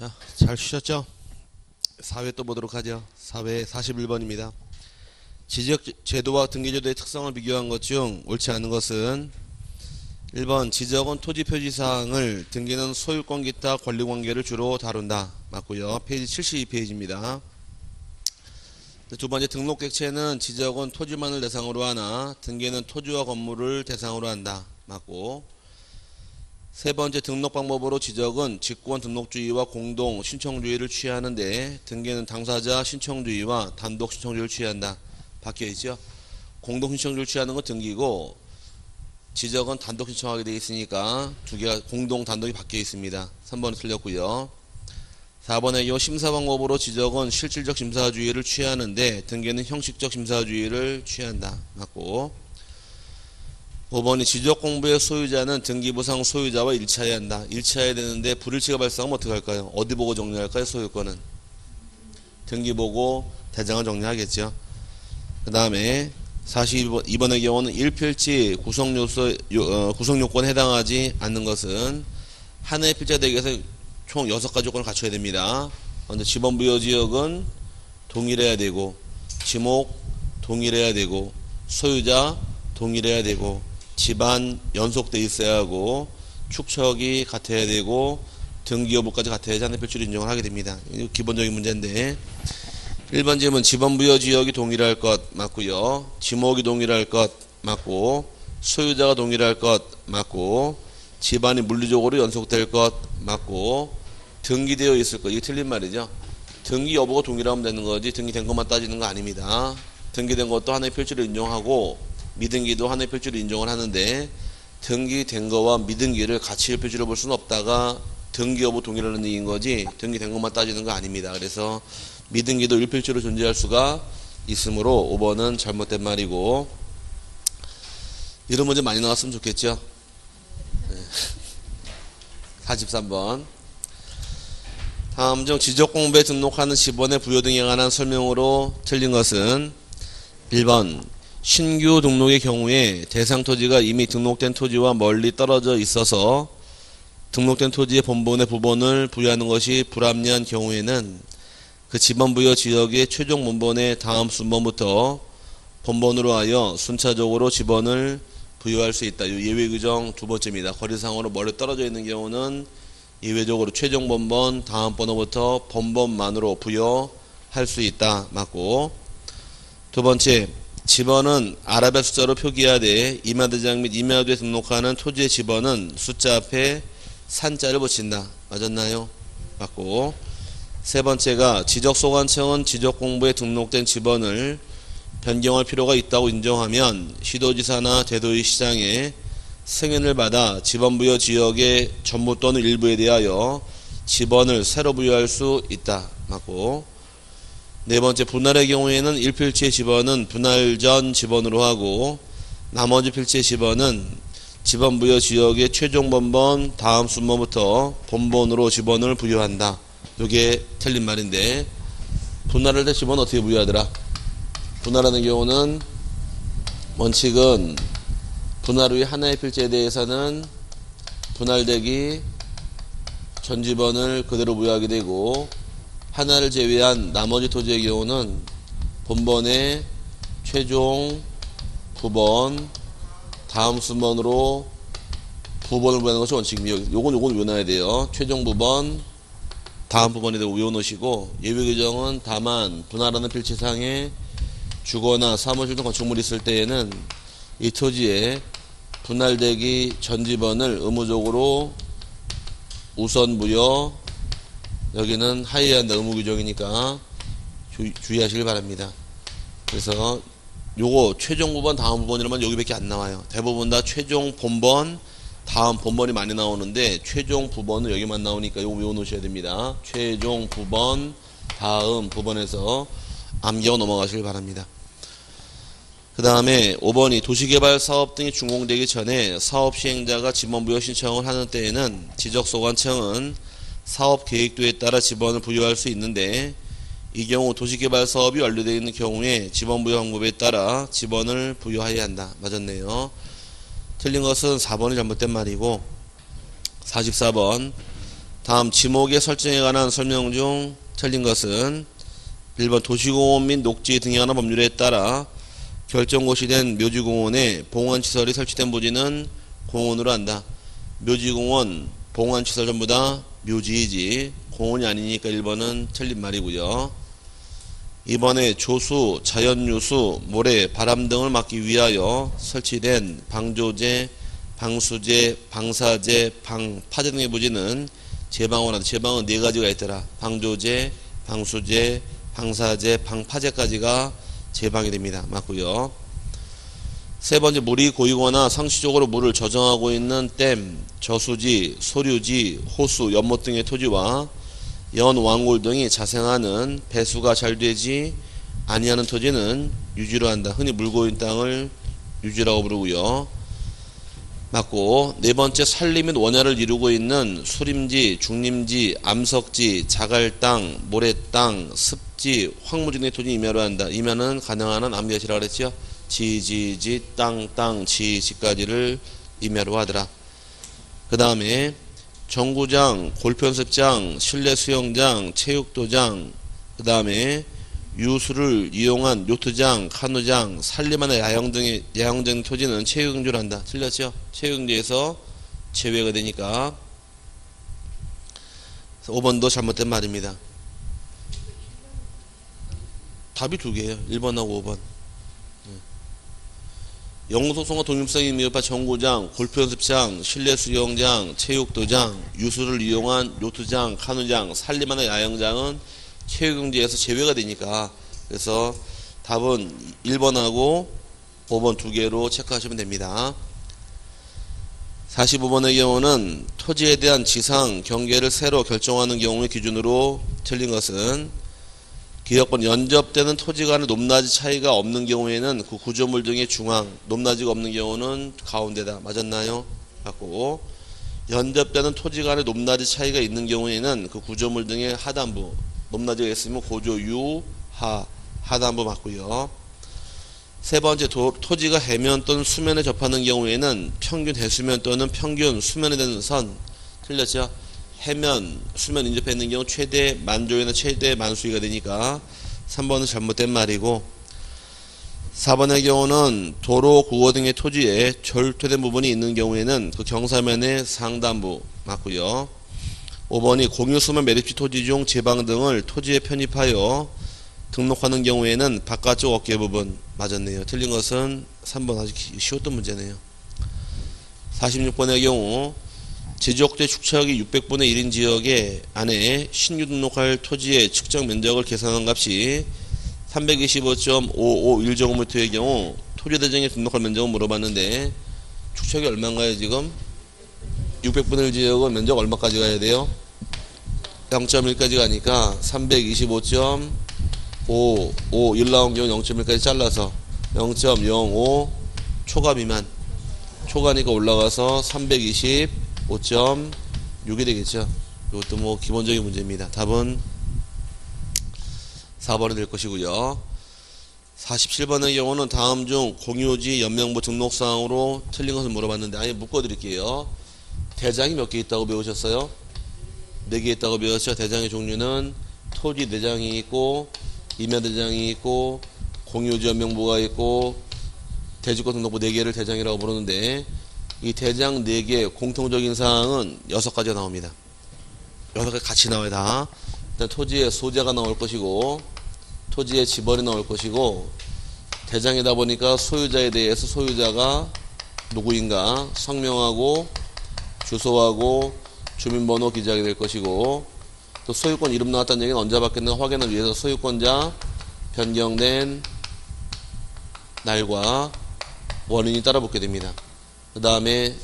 자, 잘 쉬셨죠? 4회 또 보도록 하죠. 4회 41번입니다. 지적 제도와 등기제도의 특성을 비교한 것 중 옳지 않은 것은 1번 지적은 토지 표지 사항을 등기는 소유권 기타 권리 관계를 주로 다룬다. 맞고요. 페이지 72페이지입니다. 두 번째 등록 객체는 지적은 토지만을 대상으로 하나 등기는 토지와 건물을 대상으로 한다. 맞고 세 번째 등록 방법으로 지적은 직권 등록주의와 공동 신청주의를 취하는데 등기는 당사자 신청주의와 단독 신청주의를 취한다. 바뀌어 있죠. 공동 신청주의를 취하는 건 등기고 지적은 단독 신청하게 되어 있으니까 두 개가 공동 단독이 바뀌어 있습니다. 3번은 틀렸고요. 4번의 요 심사 방법으로 지적은 실질적 심사주의를 취하는데 등기는 형식적 심사주의를 취한다. 맞고 5번이 지적 공부의 소유자는 등기부상 소유자와 일치해야 한다. 일치해야 되는데 불일치가 발생하면 어떻게 할까요? 어디 보고 정리할까요? 소유권은 등기 보고 대장을 정리하겠죠. 그 다음에 42번의 경우는 1필지 구성 요소, 어, 구성 요건에 해당하지 않는 것은 하나의 필자 대기에서 총 6가지 조건을 갖춰야 됩니다. 먼저 지번 부여 지역은 동일해야 되고 지목 동일해야 되고 소유자 동일해야 되고 집안 연속돼 있어야 하고 축척이 같아야 되고 등기 여부까지 같아야지 하나의 필지를 인정을 하게 됩니다. 기본적인 문제인데 1번 질문 지번 부여 지역이 동일할 것 맞고요. 지목이 동일할 것 맞고 소유자가 동일할 것 맞고 집안이 물리적으로 연속될 것 맞고 등기되어 있을 것 이게 틀린 말이죠. 등기 여부가 동일하면 되는 거지 등기된 것만 따지는 거 아닙니다. 등기된 것도 하나의 필지를 인정하고 미등기도 하나의 필지를 인정을 하는데 등기된 거와 미등기를 같이 필지로 볼 수는 없다가 등기 여부 동일하는 얘기인 거지 등기된 것만 따지는 거 아닙니다. 그래서 미등기도 1필지로 존재할 수가 있으므로 5번은 잘못된 말이고 이런 문제 많이 나왔으면 좋겠죠. 네. 43번 다음 중 지적 공부에 등록하는 지번의 부여 등에 관한 설명으로 틀린 것은 1번 신규 등록의 경우에 대상 토지가 이미 등록된 토지와 멀리 떨어져 있어서 등록된 토지의 본본의 부본을 부여하는 것이 불합리한 경우에는 그 지번 부여 지역의 최종 본본의 다음 순번부터 본본으로 하여 순차적으로 지번을 부여할 수 있다. 예외 규정 두 번째입니다. 거리상으로 멀리 떨어져 있는 경우는 예외적으로 최종 본본 다음 번호부터 본본만으로 부여할 수 있다. 맞고 두 번째 지번은 아랍의 숫자로 표기하되 임야대장 및 임야도에 등록하는 토지의 지번은 숫자 앞에 산자를 붙인다. 맞았나요? 맞고 세 번째가 지적소관청은 지적공부에 등록된 지번을 변경할 필요가 있다고 인정하면 시도지사나 대도의 시장에 승인을 받아 지번부여 지역의 전부 또는 일부에 대하여 지번을 새로 부여할 수 있다. 맞고 네 번째 분할의 경우에는 1필지의 지번은 분할 전 지번으로 하고 나머지 필지의 지번은 지번부여 지역의 최종 번번 다음 순번부터 본번으로 지번을 부여한다. 이게 틀린 말인데 분할할 때 지번 어떻게 부여하더라? 분할하는 경우는 원칙은 분할 후에 하나의 필지에 대해서는 분할되기 전 지번을 그대로 부여하게 되고 하나를 제외한 나머지 토지의 경우는 본번의 최종 부번 다음 순번으로 부번을 부여하는 것이 원칙입니다. 요건 요건 외워놔야 돼요. 최종 부번 다음 부분에 대해 외워놓으시고 예외 규정은 다만 분할하는 필지상에 주거나 사무실 등 건축물이 있을 때에는 이 토지에 분할되기 전 지번을 의무적으로 우선 부여 여기는 한다 의무 규정이니까 주, 주의하시길 바랍니다. 그래서 요거 최종 부번 다음 부번이라면 여기밖에 안 나와요. 대부분 다 최종 본번 다음 본번이 많이 나오는데 최종 부번은 여기만 나오니까 요거 외워 놓으셔야 됩니다. 최종 부번 다음 부번에서 암기하고 넘어가시길 바랍니다. 그 다음에 5번이 도시개발 사업 등이 준공되기 전에 사업 시행자가 지번부여 신청을 하는 때에는 지적소관청은 사업 계획도에 따라 지번을 부여할 수 있는데 이 경우 도시개발 사업이 완료되어 있는 경우에 지번부여 방법에 따라 지번을 부여해야 한다. 맞았네요. 틀린 것은 4번이 잘못된 말이고 44번 다음 지목의 설정에 관한 설명 중 틀린 것은 1번 도시공원 및 녹지 등에 관한 법률에 따라 결정고시 된 묘지공원에 봉안시설이 설치된 부지는 공원으로 한다. 묘지공원, 봉안시설 전부 다 묘지이지 공원이 아니니까 1번은 틀린 말이고요. 이번에 조수, 자연유수, 모래, 바람 등을 막기 위하여 설치된 방조제, 방수제, 방사제, 방파제 등의 부지는 제방원한다. 제방은 네 가지가 있더라. 방조제, 방수제, 방사제, 방파제까지가 제방이 됩니다. 맞고요. 세 번째 물이 고이거나 상시적으로 물을 저장하고 있는 댐, 저수지, 소류지, 호수, 연못 등의 토지와 연, 왕골 등이 자생하는 배수가 잘 되지 아니하는 토지는 유지로 한다. 흔히 물고인 땅을 유지라고 부르고요. 맞고 네 번째 산림 및 원야를 이루고 있는 수림지, 중림지, 암석지, 자갈땅, 모래땅, 습지, 황무지 등의 토지 임야로 한다. 임야는 가능한 한 암기하시라 그랬죠. 지지지, 땅, 땅, 지지까지를 임야로 하더라. 그 다음에 정구장, 골프연습장, 실내 수영장, 체육도장, 그 다음에 유수를 이용한 요트장, 카누장, 산림하는 야영 등의 야영 등 토지는 체육용지로 한다. 틀렸죠? 체육용지에서 제외가 되니까 5번도 잘못된 말입니다. 답이 두 개예요. 1번하고 5번. 영소성과 독립성이 미흡한 정구장, 골프연습장, 실내 수영장, 체육도장, 유수를 이용한 요트장, 카누장, 산림하는 야영장은 체육경제에서 제외가 되니까 그래서 답은 1번하고 5번 두 개로 체크하시면 됩니다. 45번의 경우는 토지에 대한 지상 경계를 새로 결정하는 경우의 기준으로 틀린 것은 기업권 연접되는 토지 간의 높낮이 차이가 없는 경우에는 그 구조물 등의 중앙, 높낮이가 없는 경우는 가운데다. 맞았나요? 맞고 연접되는 토지 간의 높낮이 차이가 있는 경우에는 그 구조물 등의 하단부, 높낮이가 있으면 고조 유, 하, 하단부 맞고요. 세 번째 도, 토지가 해면 또는 수면에 접하는 경우에는 평균 대수면 또는 평균 수면에 되는 선 틀렸죠? 해면 수면 인접해 있는 경우 최대 만조에는 최대 만수위가 되니까 3번은 잘못된 말이고 4번의 경우는 도로, 구호 등의 토지에 절토된 부분이 있는 경우에는 그 경사면의 상단부 맞고요. 5번이 공유수면 매립지 토지 중 제방 등을 토지에 편입하여 등록하는 경우에는 바깥쪽 어깨 부분 맞았네요. 틀린 것은 3번 아주 쉬웠던 문제네요. 46번의 경우 제주역대 축척이 600분의 1인 지역에 안에 신규 등록할 토지의 측정 면적을 계산한 값이 325.551제곱미터의 경우 토지대장에 등록할 면적을 물어봤는데 축척이 얼마인가요 지금? 600분의 1 지역은 면적 얼마까지 가야 돼요? 0.1까지 가니까 325.5, 1 나온 경우 0.1까지 잘라서 0.05 초과 미만 초과니까 올라가서 325.6이 되겠죠. 이것도 뭐 기본적인 문제입니다. 답은 4번이 될 것이고요. 47번의 경우는 다음 중 공유지 연명부 등록사항으로 틀린 것을 물어봤는데 아예 묶어드릴게요. 대장이 몇 개 있다고 배우셨어요? 4개 있다고 배웠죠. 대장의 종류는 토지 대장이 있고 임야 대장이 있고 공유지 연명부가 있고 대지권 등록부 4개를 대장이라고 부르는데 이 대장 4개 공통적인 사항은 6가지가 나옵니다. 6개 같이 나와요 다. 일단 토지의 소재가 나올 것이고 토지의 지번이 나올 것이고 대장이다 보니까 소유자에 대해서 소유자가 누구인가 성명하고 주소하고 주민번호 기재하게 될 것이고 또 소유권 이름 나왔다는 얘기는 언제 받겠는가 확인을 위해서 소유권자 변경된 날과 원인이 따라 붙게 됩니다. 그 다음에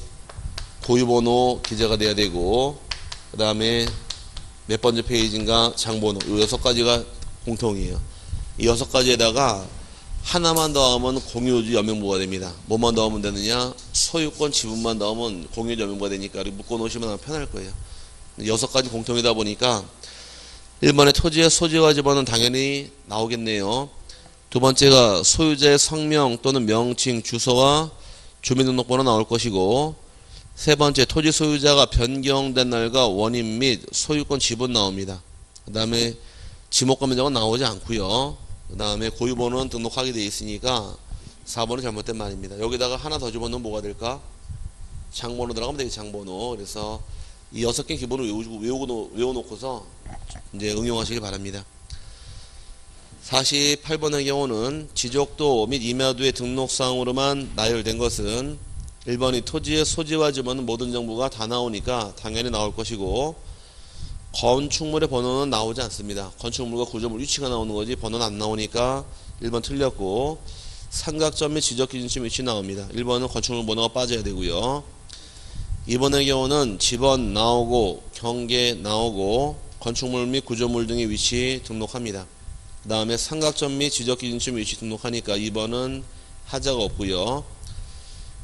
고유번호 기재가 돼야 되고 그 다음에 몇 번째 페이지인가 장번호 이 여섯 가지가 공통이에요. 이 여섯 가지에다가 하나만 더하면 공유지 연명부가 됩니다. 뭐만 더하면 되느냐? 소유권 지분만 더하면 공유지 연명부가 되니까 묶어 놓으시면 편할 거예요. 여섯 가지 공통이다 보니까 1번의 토지의 소지와 지번은 당연히 나오겠네요. 두 번째가 소유자의 성명 또는 명칭, 주소와 주민등록번호 나올 것이고 세 번째, 토지 소유자가 변경된 날과 원인 및 소유권 지분 나옵니다. 그 다음에 지목권 면적은 나오지 않고요. 그 다음에 고유번호는 등록하게 되어 있으니까 4번은 잘못된 말입니다. 여기다가 하나 더 집어넣으면 뭐가 될까? 장번호 들어가면 되겠지, 장번호. 그래서 이 여섯 개 기본을 외우고, 외우고, 외워놓고서 이제 응용하시길 바랍니다. 48번의 경우는 지적도 및 임야도의 등록사항으로만 나열된 것은 1번이 토지의 소지와 지번은 모든 정보가 다 나오니까 당연히 나올 것이고 건축물의 번호는 나오지 않습니다. 건축물과 구조물 위치가 나오는 거지 번호는 안 나오니까 1번 틀렸고 삼각점 및 지적기준점 위치 나옵니다. 1번은 건축물 번호가 빠져야 되고요. 2번의 경우는 지번 나오고 경계 나오고 건축물 및 구조물 등의 위치 등록합니다. 그 다음에 삼각점 및 지적기준점 위치 등록하니까 2번은 하자가 없고요.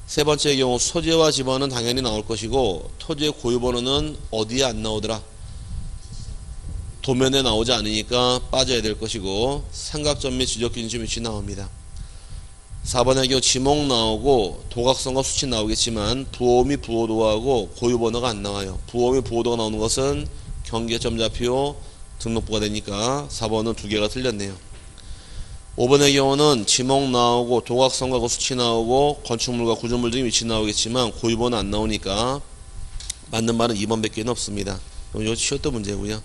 세 번째 경우 소재와 지번은 당연히 나올 것이고 토지의 고유번호는 어디에 안 나오더라 도면에 나오지 않으니까 빠져야 될 것이고 삼각점 및 지적기준점 위치 나옵니다. 4번의 경우 지목 나오고 도각성과 수치 나오겠지만 부호 및 부호도하고 고유번호가 안 나와요. 부호 및 부호도가 나오는 것은 경계점 좌표 등록부가 되니까 4번은 두 개가 틀렸네요. 5번의 경우는 지목 나오고 도각성과 수치 나오고 건축물과 구조물 등의 위치 나오겠지만 고유번호 안 나오니까 맞는 말은 2번 밖에 없습니다. 이거 쉬웠던 문제고요.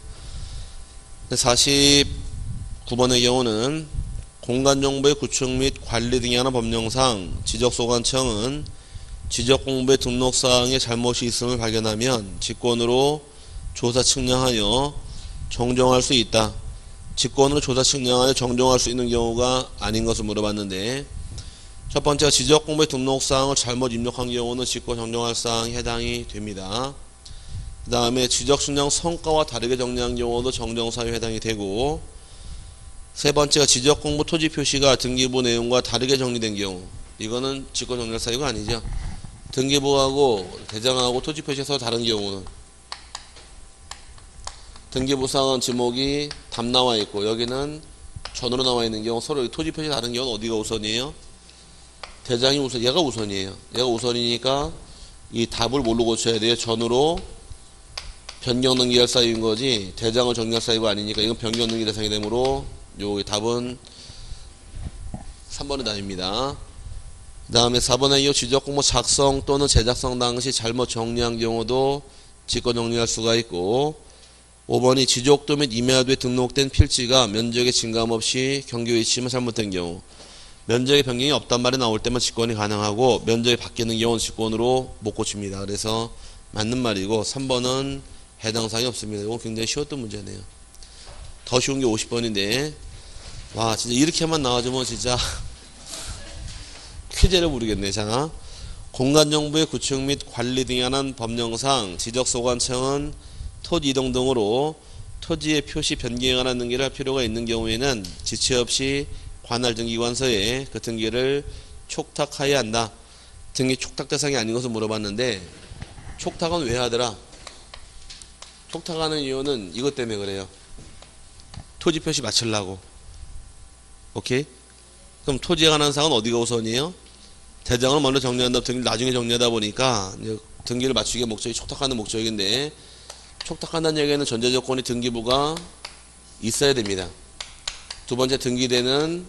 49번의 경우는 공간정보의 구축 및 관리 등에 관한 법령상 지적소관청은 지적공부의 등록사항에 잘못이 있음을 발견하면 직권으로 조사 측량하여 정정할 수 있다. 직권으로 조사 측량하여 정정할 수 있는 경우가 아닌 것을 물어봤는데 첫 번째가 지적 공부의 등록 사항을 잘못 입력한 경우는 직권 정정할 사항에 해당이 됩니다. 그 다음에 지적 측량 성과와 다르게 정리한 경우도 정정 사유에 해당이 되고 세 번째가 지적 공부 토지 표시가 등기부 내용과 다르게 정리된 경우 이거는 직권 정렬 사유가 아니죠. 등기부하고 대장하고 토지 표시에서 다른 경우는 등기부상은 지목이 답 나와 있고 여기는 전으로 나와 있는 경우 서로 토지 표시 다른 경우는 어디가 우선이에요? 대장이 우선 얘가 우선이에요. 얘가 우선이니까 이 답을 뭘로 고쳐야 돼요? 전으로 변경 등기할 사유인 거지 대장을 정리할 사유가 아니니까 이건 변경 등기 대상이 되므로 요 답은 3번의 답입니다. 그 다음에 4번에 이어 지적공모 작성 또는 제작성 당시 잘못 정리한 경우도 직권 정리할 수가 있고 5번이 지적도 및 임야도에 등록된 필지가 면적의 증감 없이 경계 위치만 잘못된 경우 면적의 변경이 없단 말이 나올 때만 직권이 가능하고 면적이 바뀌는 경우는 직권으로 못 고칩니다. 그래서 맞는 말이고 3번은 해당 사항이 없습니다. 이거 굉장히 쉬웠던 문제네요. 더 쉬운 게 50번인데 와 진짜 이렇게만 나와주면 진짜 퀴즈를 모르겠네 자 공간정보의 구축 및 관리 등에 관한 법령상 지적소관청은 토지 이동 등으로 토지의 표시 변경에 관한 등기를 할 필요가 있는 경우에는 지체 없이 관할 등기관서에 그 등기를 촉탁하여야 한다. 등기 촉탁 대상이 아닌 것을 물어봤는데 촉탁은 왜 하더라? 촉탁하는 이유는 이것 때문에 그래요. 토지 표시 맞추려고. 오케이? 그럼 토지에 관한 사항은 어디가 우선이에요? 대장을 먼저 정리한다, 등기를 나중에 정리하다 보니까 등기를 맞추기 목적이 촉탁하는 목적인데 촉탁한다는 얘기는 전제 조건이 등기부가 있어야 됩니다. 두 번째 등기되는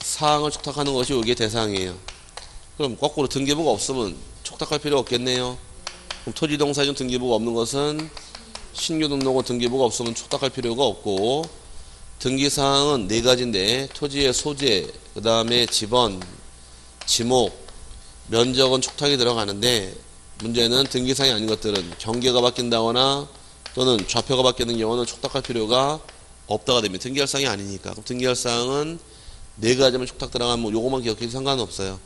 사항을 촉탁하는 것이 여기에 대상이에요. 그럼 거꾸로 등기부가 없으면 촉탁할 필요 없겠네요. 그럼 토지동사용 등기부가 없는 것은 신규 등록은 등기부가 없으면 촉탁할 필요가 없고 등기사항은 네 가지인데 토지의 소재, 그 다음에 지번, 지목, 면적은 촉탁이 들어가는데 문제는 등기사항이 아닌 것들은 경계가 바뀐다거나 또는 좌표가 바뀌는 경우는 촉탁할 필요가 없다가 됩니다. 등기할 사항이 아니니까. 그럼 등기할 사항은 네 가지만 촉탁 들어가면 뭐 요거만 기억해도 상관없어요.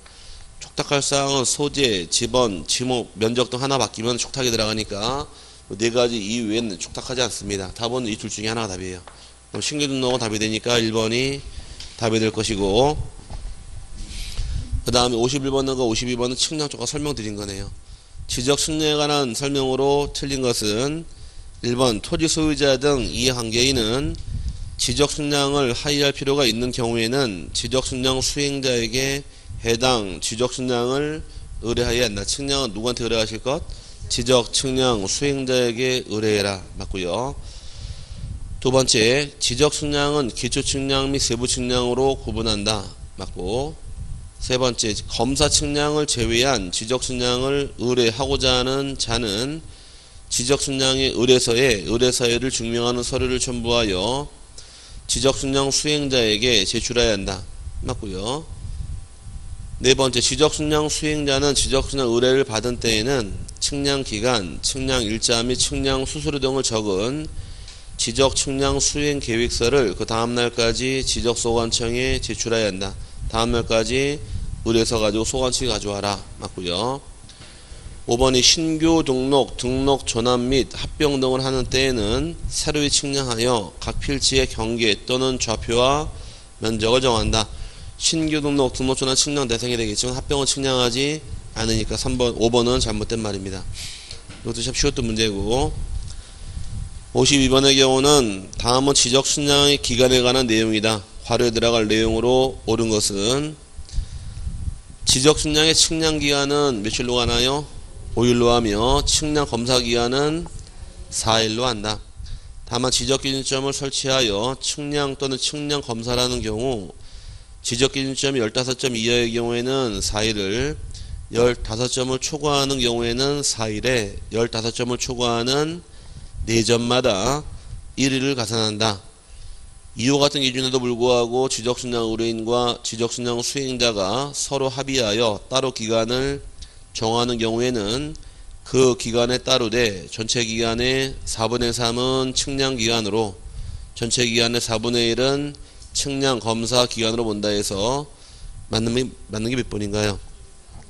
촉탁할 사항은 소재, 지번, 지목, 면적 등 하나 바뀌면 촉탁이 들어가니까 네 가지 이외에는 촉탁하지 않습니다. 답은 이 둘 중에 하나가 답이에요. 그럼 신규 등록은 답이 되니까 1번이 답이 될 것이고 그 다음에 51번과 52번은 측량 쪽과 설명드린 거네요. 지적 측량에 관한 설명으로 틀린 것은 1번 토지 소유자 등 이한개인은 지적 측량을 하의할 필요가 있는 경우에는 지적 측량 수행자에게 해당 지적 측량을 의뢰하여야 한다. 측량은 누구한테 의뢰하실 것? 지적 측량 수행자에게 의뢰해라. 맞고요. 두 번째, 지적 측량은 기초 측량 및 세부 측량으로 구분한다. 맞고. 세 번째, 검사 측량을 제외한 지적 측량을 의뢰하고자 하는 자는 지적 측량의 의뢰서에 의뢰 사유를 증명하는 서류를 첨부하여 지적 측량 수행자에게 제출해야 한다. 맞고요. 네 번째, 지적 측량 수행자는 지적 측량 의뢰를 받은 때에는 측량 기간, 측량 일자 및 측량 수수료 등을 적은 지적 측량 수행 계획서를 그 다음 날까지 지적 소관청에 제출해야 한다. 다음 날까지 의뢰서 가지고 소관청에 가져와라. 맞고요. 5번이 신규 등록, 등록 전환 및 합병 등을 하는 때에는 새로이 측량하여 각 필지의 경계 또는 좌표와 면적을 정한다. 신규 등록, 등록 전환 측량 대상이 되겠지만 합병은 측량하지 않으니까 3번, 5번은 잘못된 말입니다. 이것도 참 쉬웠던 문제고 52번의 경우는 다음은 지적 측량의 기간에 관한 내용이다. 괄호에 들어갈 내용으로 옳은 것은 지적 측량의 측량 기간은 며칠로 가나요? 5일로 하며 측량 검사 기간은 4일로 한다. 다만 지적 기준점을 설치하여 측량 또는 측량 검사라는 경우 지적 기준점이 15점 이하의 경우에는 4일을 15점을 초과하는 경우에는 4일에 15점을 초과하는 4점마다 1일을 가산한다. 이와 같은 기준에도 불구하고 지적순양 의뢰인과 지적순양 수행자가 서로 합의하여 따로 기간을 정하는 경우에는 그 기간에 따르되 전체 기간의 4분의 3은 측량 기간으로 전체 기간의 4분의 1은 측량 검사 기간으로 본다 해서 맞는, 게- 맞는 게 몇 번인가요?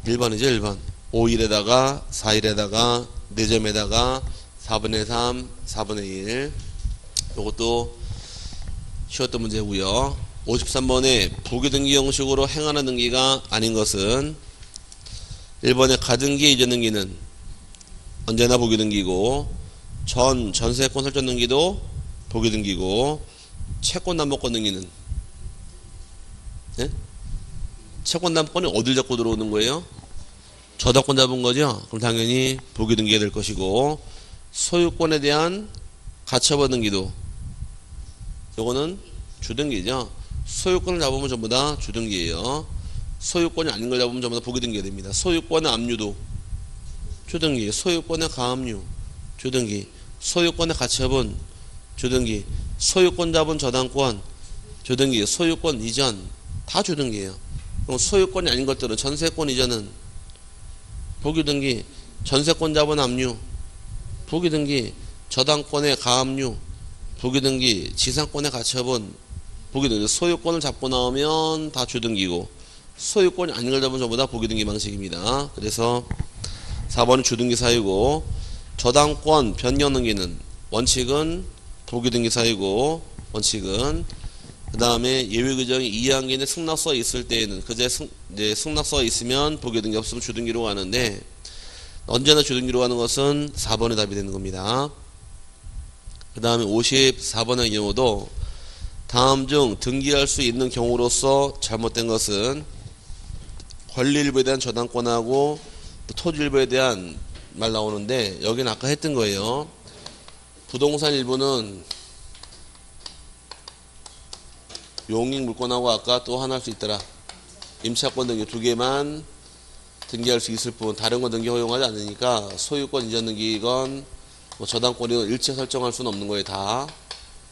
1번이죠 1번 5일에다가 4일에다가 4점에다가 4분의 3 4분의 1 요것도 쉬웠던 문제고요 53번에 부기등기 형식으로 행하는 등기가 아닌 것은 1번에 가등기 이전 등기는 언제나 부기등기고 전 전세권 설정 등기도 부기등기고 채권 남복권 등기는 예? 채권 남권이 어딜 잡고 들어오는 거예요? 저작권 잡은 거죠? 그럼 당연히 보기 등기가 될 것이고 소유권에 대한 가처분 등기도 요거는 주등기죠. 소유권을 잡으면 전부 다 주등기예요. 소유권이 아닌 걸 잡으면 전부 다 보기 등기가 됩니다. 소유권의 압류도 주등기, 소유권의 가압류 주등기, 소유권의 가처분 주등기, 소유권 잡은 저당권 주등기, 소유권 이전 다 주등기예요. 그럼 소유권이 아닌 것들은 전세권 이전은 보기등기, 전세권 자본 압류, 보기등기, 저당권의 가압류, 보기등기, 지상권의 가처분, 보기등기, 소유권을 잡고 나오면 다 주등기고 소유권이 아닌 걸 잡으면 전부 다 보기등기 방식입니다. 그래서 4번은 주등기 사유고 저당권 변경 등기는 원칙은 보기등기 사유고 원칙은 그 다음에 예외 규정이 2항기에 승낙서 있을 때에는 그제 승, 이제 승낙서 있으면 보기 등기 없으면 주등기로 가는데 언제나 주등기로 가는 것은 4번의 답이 되는 겁니다. 그 다음에 54번의 경우도 다음 중 등기할 수 있는 경우로서 잘못된 것은 권리 일부에 대한 저당권하고 또 토지 일부에 대한 말 나오는데 여기는 아까 했던 거예요. 부동산 일부는 용익 물권하고 아까 또 하나 할 수 있더라. 임차권 등기 두 개만 등기할 수 있을 뿐 다른 건 등기 허용하지 않으니까 소유권 이전 등기건 뭐 저당권이건 일체 설정할 수는 없는 거예요. 다.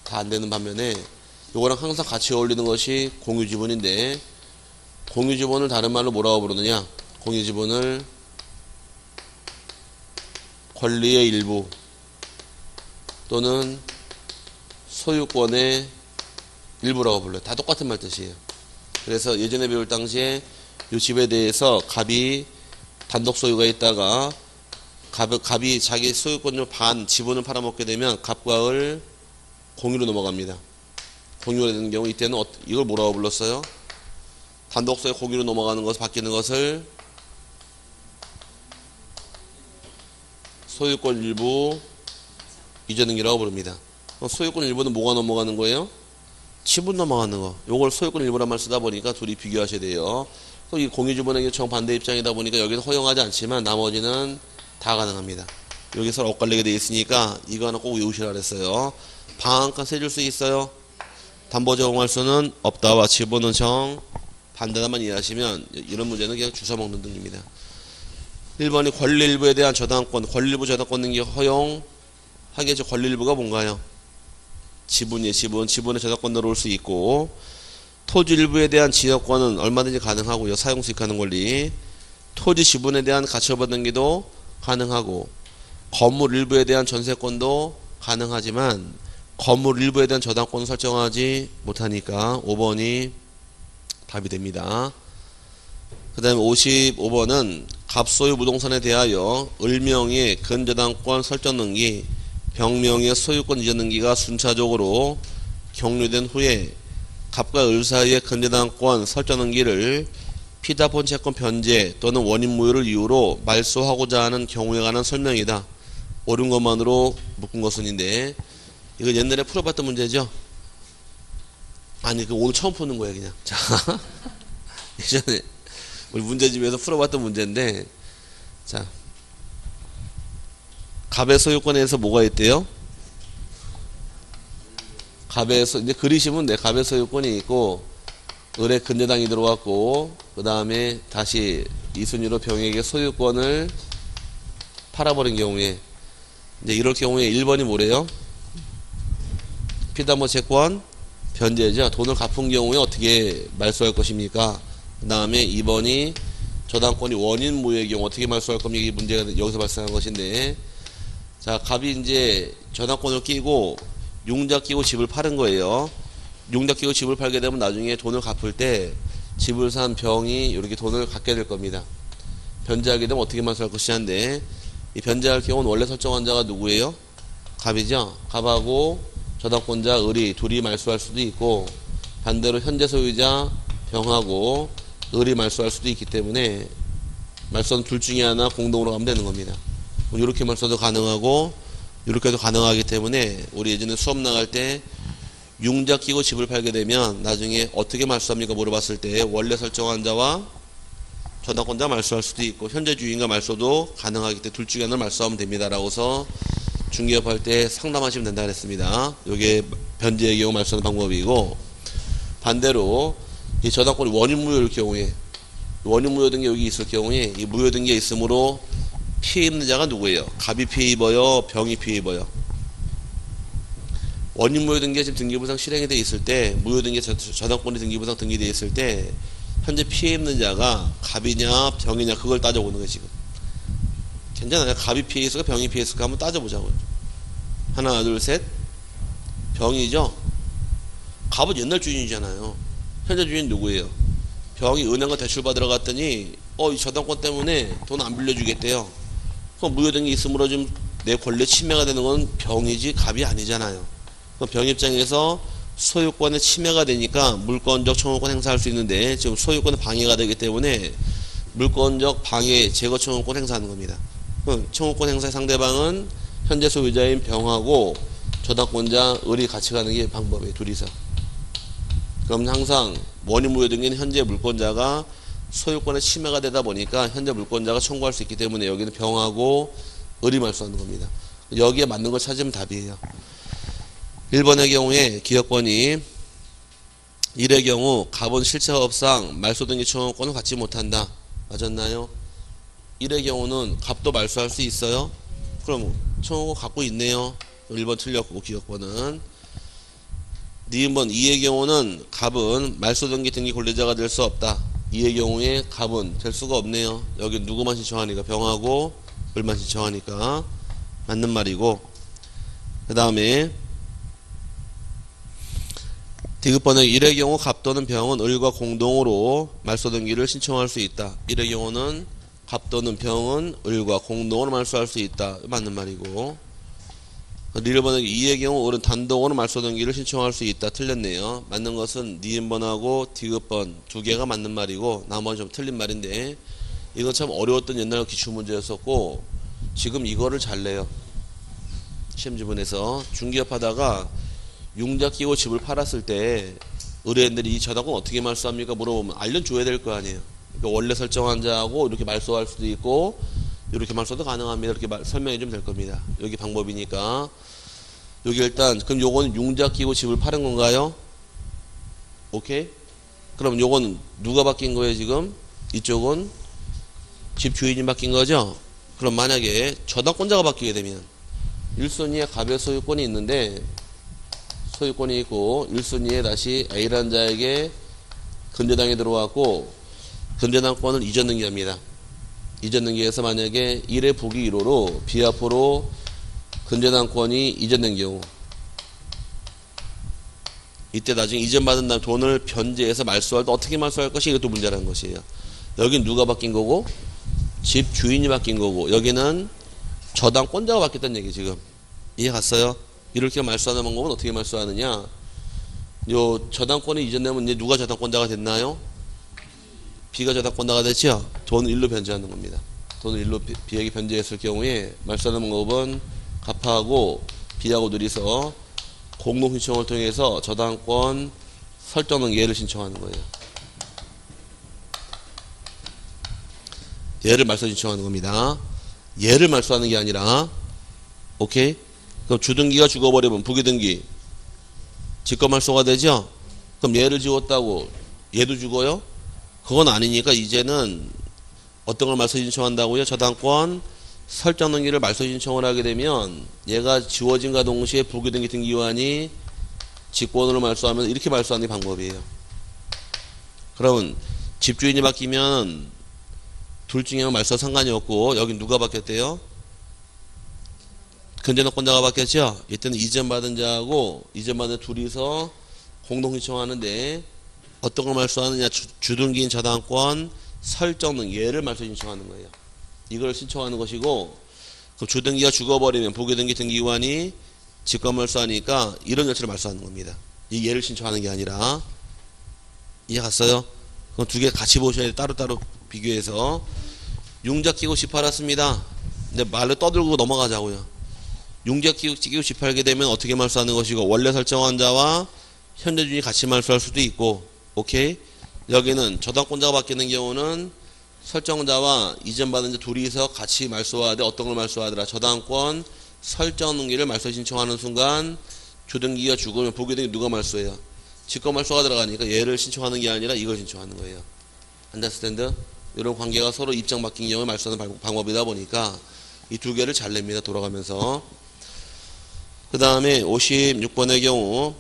다 안 되는 반면에 요거랑 항상 같이 어울리는 것이 공유 지분인데 공유 지분을 다른 말로 뭐라고 부르느냐 공유 지분을 권리의 일부 또는 소유권의 일부라고 불러요. 다 똑같은 말 뜻이에요. 그래서 예전에 배울 당시에 이 집에 대해서 갑이 단독 소유가 있다가 갑, 갑이 자기 소유권을 반 지분을 팔아먹게 되면 갑과 을 공유로 넘어갑니다. 공유가 되는 경우 이때는 어, 이걸 뭐라고 불렀어요? 단독 소유 공유로 넘어가는 것을 바뀌는 것을 소유권 일부 이전 등기라고 부릅니다. 소유권 일부는 뭐가 넘어가는 거예요? 지분 넘어가는 거. 요걸 소유권 일부란 말 쓰다 보니까 둘이 비교하셔야 돼요. 이 공유주번행위 정반대 입장이다 보니까 여기서 허용하지 않지만 나머지는 다 가능합니다. 여기서 엇갈리게 돼 있으니까 이거는 꼭 외우시라 그랬어요. 방한가 세줄 수 있어요. 담보 제공할 수는 없다와 지분은 정 반대다만 이해하시면 이런 문제는 그냥 주워 먹는 등입니다. 1번이 권리 일부에 대한 저당권, 권리 일부 저당권 능력 허용 하겠죠. 권리 일부가 뭔가요? 지분이에요. 지분. 지분의 저당권 들어올 수 있고 토지 일부에 대한 지역권은 얼마든지 가능하고요. 사용 수익하는 권리. 토지 지분에 대한 가처분 등기도 가능하고 건물 일부에 대한 전세권도 가능하지만 건물 일부에 대한 저당권을 설정하지 못하니까 5번이 답이 됩니다. 그 다음에 55번은 갑소유 부동산에 대하여 을명의 근저당권 설정 등기, 병명의 소유권 이전 등기가 순차적으로 격려된 후에 갑과 을 사이의 근저당권 설정 등기를 피다폰 채권 변제 또는 원인 무효를 이유로 말소하고자 하는 경우에 관한 설명이다. 옳은 것만으로 묶은 것은인데 이거 옛날에 풀어봤던 문제죠? 아니 그 오늘 처음 푸는 거예요 그냥 자 예전에 우리 문제집에서 풀어봤던 문제인데 자 갑의 소유권에서 뭐가 있대요? 갑의 소 이제 그리시면 돼 갑의 소유권이 있고 을의 근저당이 들어왔고 그 다음에 다시 이순위로 병에게 소유권을 팔아버린 경우에 이제 이럴 경우에 1번이 뭐래요? 피담보 채권 변제죠. 돈을 갚은 경우에 어떻게 말소할 것입니까? 그 다음에 2번이 저당권이 원인 무효의 경우 어떻게 말소할 겁니까? 이 문제가 여기서 발생한 것인데 자 갑이 이제 저당권을 끼고 융자 끼고 집을 파는 거예요. 융자 끼고 집을 팔게 되면 나중에 돈을 갚을 때 집을 산 병이 이렇게 돈을 갖게 될 겁니다. 변제하게 되면 어떻게 말소할 것이냐인데 이 변제할 경우는 원래 설정한 자가 누구예요? 갑이죠. 갑하고 저당권자 을이 둘이 말소할 수도 있고 반대로 현재 소유자 병하고 을이 말소할 수도 있기 때문에 말소는 둘 중에 하나 공동으로 가면 되는 겁니다. 이렇게 말소도 가능하고 이렇게도 가능하기 때문에 우리 예전에 수업 나갈 때 융자 끼고 집을 팔게 되면 나중에 어떻게 말소합니까 물어봤을 때 원래 설정한 자와 저당권자 말소할 수도 있고 현재 주인과 말소도 가능하기 때문에 둘 중에 하나를 말소하면 됩니다라고서 중개업 할 때 상담하시면 된다 그랬습니다. 이게 변제의 경우 말소하는 방법이고 반대로 이 저당권이 원인 무효일 경우에 원인 무효 등기 여기 있을 경우에 이 무효 등기가 있으므로 피해 입는 자가 누구예요? 갑이 피해 입어요? 병이 피해 입어요? 원인 무효 등기가 지금 등기부상 실행이 돼 있을 때 무효 등기 저당권이 등기부상 등기돼 있을 때 현재 피해 입는 자가 갑이냐 병이냐 그걸 따져보는 거예요 지금. 괜찮아요? 갑이 피해 있을까 병이 피해 있을까 한번 따져보자고요. 하나 둘 셋. 병이죠? 갑은 옛날 주인이잖아요. 현재 주인 누구예요? 병이 은행과 대출 받으러 갔더니 어 이 저당권 때문에 돈 안 빌려주겠대요. 그럼 무효 등기 있으므로 좀내 권리 침해가 되는 건 병이지 갑이 아니잖아요 병 입장에서 소유권의 침해가 되니까 물권적 청구권 행사할 수 있는데 지금 소유권의 방해가 되기 때문에 물권적 방해 제거 청구권 행사하는 겁니다. 그럼 청구권 행사의 상대방은 현재 소유자인 병하고 저당권자 을이 같이 가는 게 방법이에요. 둘이서. 그럼 항상 원인 무효 등기는 현재 물권자가 소유권의 침해가 되다 보니까 현재 물권자가 청구할 수 있기 때문에 여기는 병하고 을이 말소하는 겁니다. 여기에 맞는 걸 찾으면 답이에요. 1번의 경우에 기업권이 1의 경우 갑은 실체업상 말소 등기 청구권을 갖지 못한다. 맞았나요? 1의 경우는 갑도 말소할 수 있어요. 그럼 청구권 갖고 있네요. 1번 틀렸고 기업권은 니은 2의 경우는 갑은 말소 등기 등기 권리자가 될 수 없다. 2의 경우에 갑은 될 수가 없네요. 여기 누구만 신청하니까 병하고 을만 신청하니까 맞는 말이고 그 다음에 디귿번호 1의 경우 갑 또는 병은 을과 공동으로 말소 등기를 신청할 수 있다. 1의 경우는 갑 또는 병은 을과 공동으로 말소할 수 있다. 맞는 말이고 리을번호 2의 경우 을은 단독으로 말소 등기를 신청할 수 있다. 틀렸네요. 맞는 것은 니은번하고 디귿번 두 개가 맞는 말이고 나머지 좀 틀린 말인데 이건 참 어려웠던 옛날 기출 문제였었고 지금 이거를 잘 내요. 시험 지문에서 중개업 하다가 융자 끼고 집을 팔았을 때 의뢰인들이 이 저당권 어떻게 말소합니까 물어보면 알려줘야 될 거 아니에요. 그러니까 원래 설정한 자하고 이렇게 말소할 수도 있고 이렇게 말소도 가능합니다. 이렇게 말- 설명해 주면 될 겁니다. 여기 방법이니까 여기 일단 그럼 요거는 융자 끼고 집을 파는 건가요? 오케이? 그럼 요건 누가 바뀐 거예요 지금? 이쪽은 집 주인이 바뀐 거죠? 그럼 만약에 저당권자가 바뀌게 되면 1순위에 갑의 소유권이 있는데 소유권이 있고 1순위에 다시 A라는 자에게 근저당이 들어왔고 근저당권을 이전 등기합니다. 이전 등기해서 만약에 1의 부기 1호로 B 앞으로 근저당권이 이전된 경우 이때 나중에 이전받은 다음 돈을 변제해서 말소할 때 어떻게 말소할 것이 이것도 문제라는 것이에요. 여긴 누가 바뀐 거고 집 주인이 바뀐 거고 여기는 저당권자가 바뀌었다는 얘기 지금 이해 갔어요? 이렇게 말소하는 방법은 어떻게 말소하느냐 요 저당권이 이전되면 이제 누가 저당권자가 됐나요? B가 저당권자가 됐죠? 돈을 일로 변제하는 겁니다. 돈을 일로 B에게 변제했을 경우에 말소하는 방법은 갑하고 B하고 둘이서 공동 신청을 통해서 저당권 설정 등기를 신청하는 거예요. 얘를 말소 신청하는 겁니다. 얘를 말소하는 게 아니라 오케이? 그럼 주등기가 죽어버리면 부기등기 직권말소가 되죠? 그럼 얘를 지웠다고 얘도 죽어요? 그건 아니니까 이제는 어떤 걸 말소 신청한다고요? 저당권 설정 등기를 말소 신청을 하게 되면 얘가 지워진과 동시에 부기등기 등기관이 직권으로 말소하면 이렇게 말소하는 게 방법이에요. 그러면 집주인이 바뀌면 둘 중에 하나 말소 상관이 없고 여기 누가 바뀌었대요? 근저당권자가 바뀌었죠? 이때는 이전받은 자하고 이전받은 둘이서 공동 신청하는데 어떤 걸 말소하느냐 주, 주등기인 저당권 설정 등 얘를 말소 신청하는 거예요. 이걸 신청하는 것이고 그 주등기가 죽어버리면 부기등기 등기관이 직권 말소하니까 이런 절차를 말소하는 겁니다. 이 얘를 신청하는 게 아니라 이해 갔어요? 그럼 두 개 같이 보셔야 돼. 따로따로 비교해서 융자 끼고 집 팔았습니다. 근데 말로 떠들고 넘어가자고요. 융자 끼고 끼고 집 팔게 되면 어떻게 말소하는 것이고 원래 설정한 자와 현재 주인이 같이 말소할 수도 있고 오케이? 여기는 저당권자가 바뀌는 경우는 설정자와 이전받은 자 둘이서 같이 말소하되 어떤 걸 말소하더라? 저당권 설정 등기를 말소 신청하는 순간 주등기가 죽으면 보기등기 누가 말소해요? 직권 말소가 들어가니까 얘를 신청하는 게 아니라 이걸 신청하는 거예요. 안다스탠드 이런 관계가 서로 입장 바뀐 경우에 말소하는 방- 방법이다 보니까 이 두 개를 잘 냅니다 돌아가면서 그 다음에 56번의 경우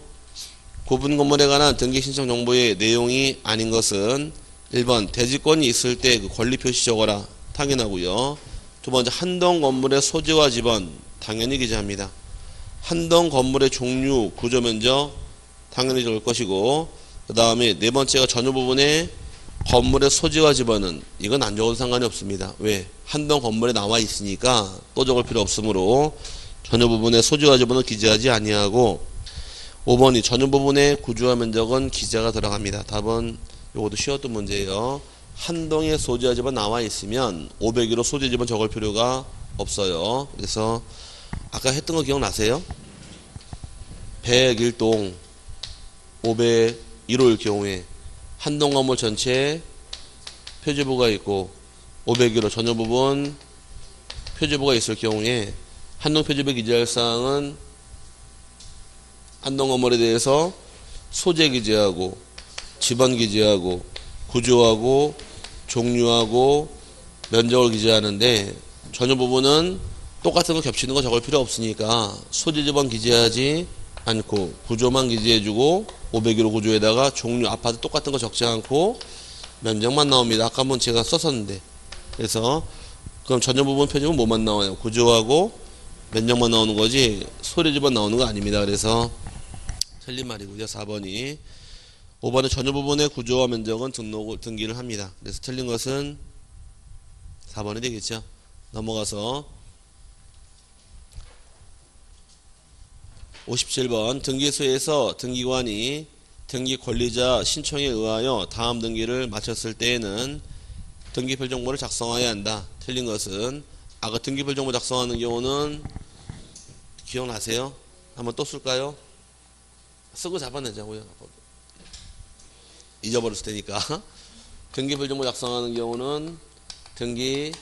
구분 건물에 관한 등기 신청 정보의 내용이 아닌 것은 1번 대지권이 있을 때 그 권리 표시 적어라 당연하고요. 두 번째 한동 건물의 소재와 지번 당연히 기재합니다. 한동 건물의 종류, 구조 면적 당연히 적을 것이고 그 다음에 네 번째가 전유 부분에 건물의 소재와 지번은 이건 안 적어도 상관이 없습니다. 왜? 한동 건물에 나와 있으니까 또 적을 필요 없으므로 전유 부분의 소재와 지번은 기재하지 아니하고 5번이 전유 부분의 구조와 면적은 기재가 들어갑니다. 답은 요것도 쉬웠던 문제예요. 한동의 소재와 지번 나와 있으면 501호 소재 지번 적을 필요가 없어요. 그래서 아까 했던 거 기억나세요? 101동 501호일 경우에 한동 건물 전체에 표지부가 있고 501호 전유 부분 표지부가 있을 경우에 한동 표지부 기재할 사항은 한동 건물에 대해서 소재 기재하고 지번 기재하고 구조하고 종류하고 면적을 기재하는데 전유 부분은 똑같은 거 겹치는 거 적을 필요 없으니까 소재 지번 기재하지 않고 구조만 기재해주고 501호 구조에다가 종류 아파트 똑같은 거 적지 않고 면적만 나옵니다. 아까 한번 제가 썼었는데 그래서 그럼 전유 부분 표지는 뭐만 나와요? 구조하고 면적만 나오는 거지 소재 지번 나오는 거 아닙니다. 그래서 틀린 말이고요. 4번이 5번의 전유 부분의 구조와 면적은 등록 등기를 합니다. 그래서 틀린 것은 4번이 되겠죠. 넘어가서 57번 등기소에서 등기관이 등기 권리자 신청에 의하여 다음 등기를 마쳤을 때에는 등기표 정보를 작성해야 한다. 틀린 것은 아까 등기표 정보 작성하는 경우는 기억나세요? 한번 또 쓸까요? 쓰고 잡아내자고요. 잊어버렸을 테니까. 등기불정보 작성하는 경우는 등기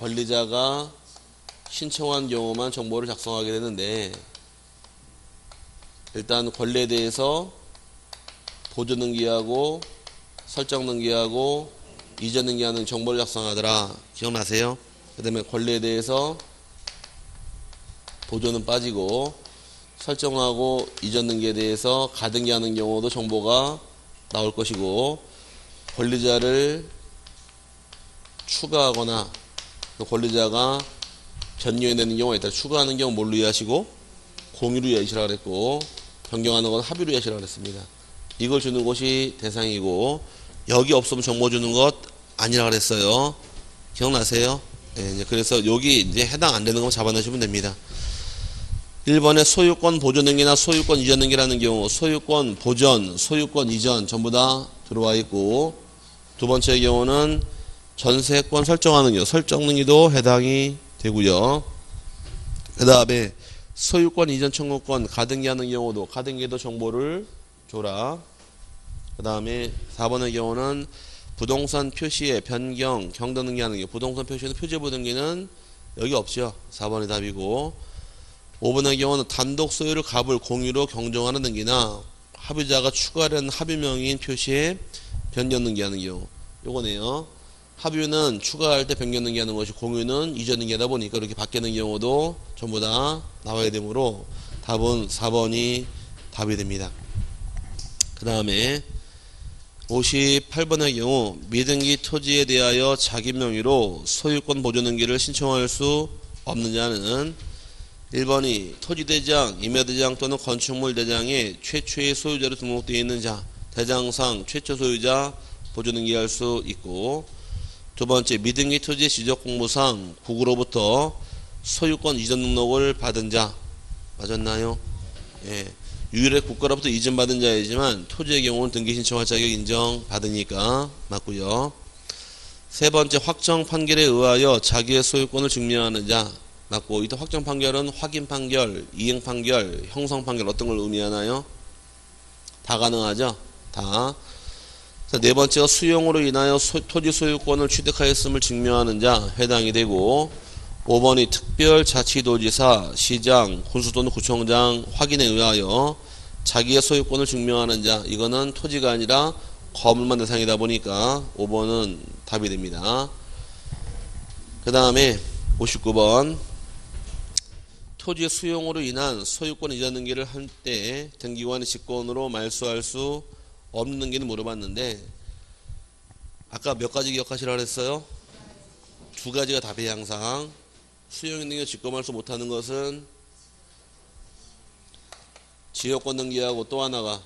관리자가 신청한 경우만 정보를 작성하게 되는데 일단 권리에 대해서 보조 등기하고 설정 등기하고 이전 등기하는 정보를 작성하더라. 기억나세요? 그 다음에 권리에 대해서 보조는 빠지고 설정하고 이전 등기에 대해서 가등기하는 경우도 정보가 나올 것이고 권리자를 추가하거나 또 권리자가 변경해내는 경우가 있다. 추가하는 경우 뭘로 이해하시고 공유로 이해하시라 그랬고 변경하는 건 합의로 이해하시라 그랬습니다. 이걸 주는 것이 대상이고 여기 없으면 정보 주는 것 아니라 그랬어요. 기억나세요? 예, 그래서 여기 이제 해당 안 되는 것만 잡아내시면 됩니다. 1번에 소유권 보존 등기나 소유권 이전 등기라는 경우 소유권 보전, 소유권 이전 전부 다 들어와 있고 두 번째 경우는 전세권 설정하는 경우 설정 등기도 해당이 되고요. 그 다음에 소유권 이전 청구권 가등기하는 경우도 가등기도 정보를 줘라. 그 다음에 4번의 경우는 부동산 표시의 변경, 경등 등기하는 경우 부동산 표시는 표제부 등기는 여기 없죠. 4번이 답이고 5번의 경우는 단독 소유를 갑을 공유로 경정하는 등기나 합의자가 추가된 합의명인 표시에 변경 등기하는 경우 요거네요. 합의는 추가할 때 변경 등기하는 것이 공유는 이전 등기하다 보니까 이렇게 바뀌는 경우도 전부 다 나와야 되므로 답은 4번이 답이 됩니다. 그 다음에 58번의 경우 미등기 토지에 대하여 자기 명의로 소유권 보존 등기를 신청할 수 없는 자는 1번이 토지대장, 임야대장 또는 건축물 대장의 최초의 소유자로 등록되어 있는 자, 대장상 최초 소유자 보존 등기할 수 있고 두 번째 미등기 토지 지적 공무상 국으로부터 소유권 이전 등록을 받은 자 맞았나요? 예. 유일의 국가로부터 이전받은 자이지만 토지의 경우는 등기 신청할 자격 인정받으니까 맞고요. 세 번째 확정 판결에 의하여 자기의 소유권을 증명하는 자 맞고 이때 확정 판결은 확인 판결, 이행 판결, 형성 판결 어떤 걸 의미하나요? 다 가능하죠? 다. 자, 네 번째가 수용으로 인하여 소, 토지 소유권을 취득하였음을 증명하는 자 해당이 되고 5번이 특별 자치도지사, 시장, 군수 또는 구청장 확인에 의하여 자기의 소유권을 증명하는 자 이거는 토지가 아니라 건물만 대상이다 보니까 5번은 답이 됩니다. 그 다음에 59번 토지 수용으로 인한 소유권 이전 등기를 할때 등기관의 직권으로 말소할 수 없는 등기는 물어봤는데 아까 몇 가지 기억하시라 그랬어요? 두 가지가 답이에요 항상 수용 등기 직권 말소 못하는 것은 지역권 등기하고 또 하나가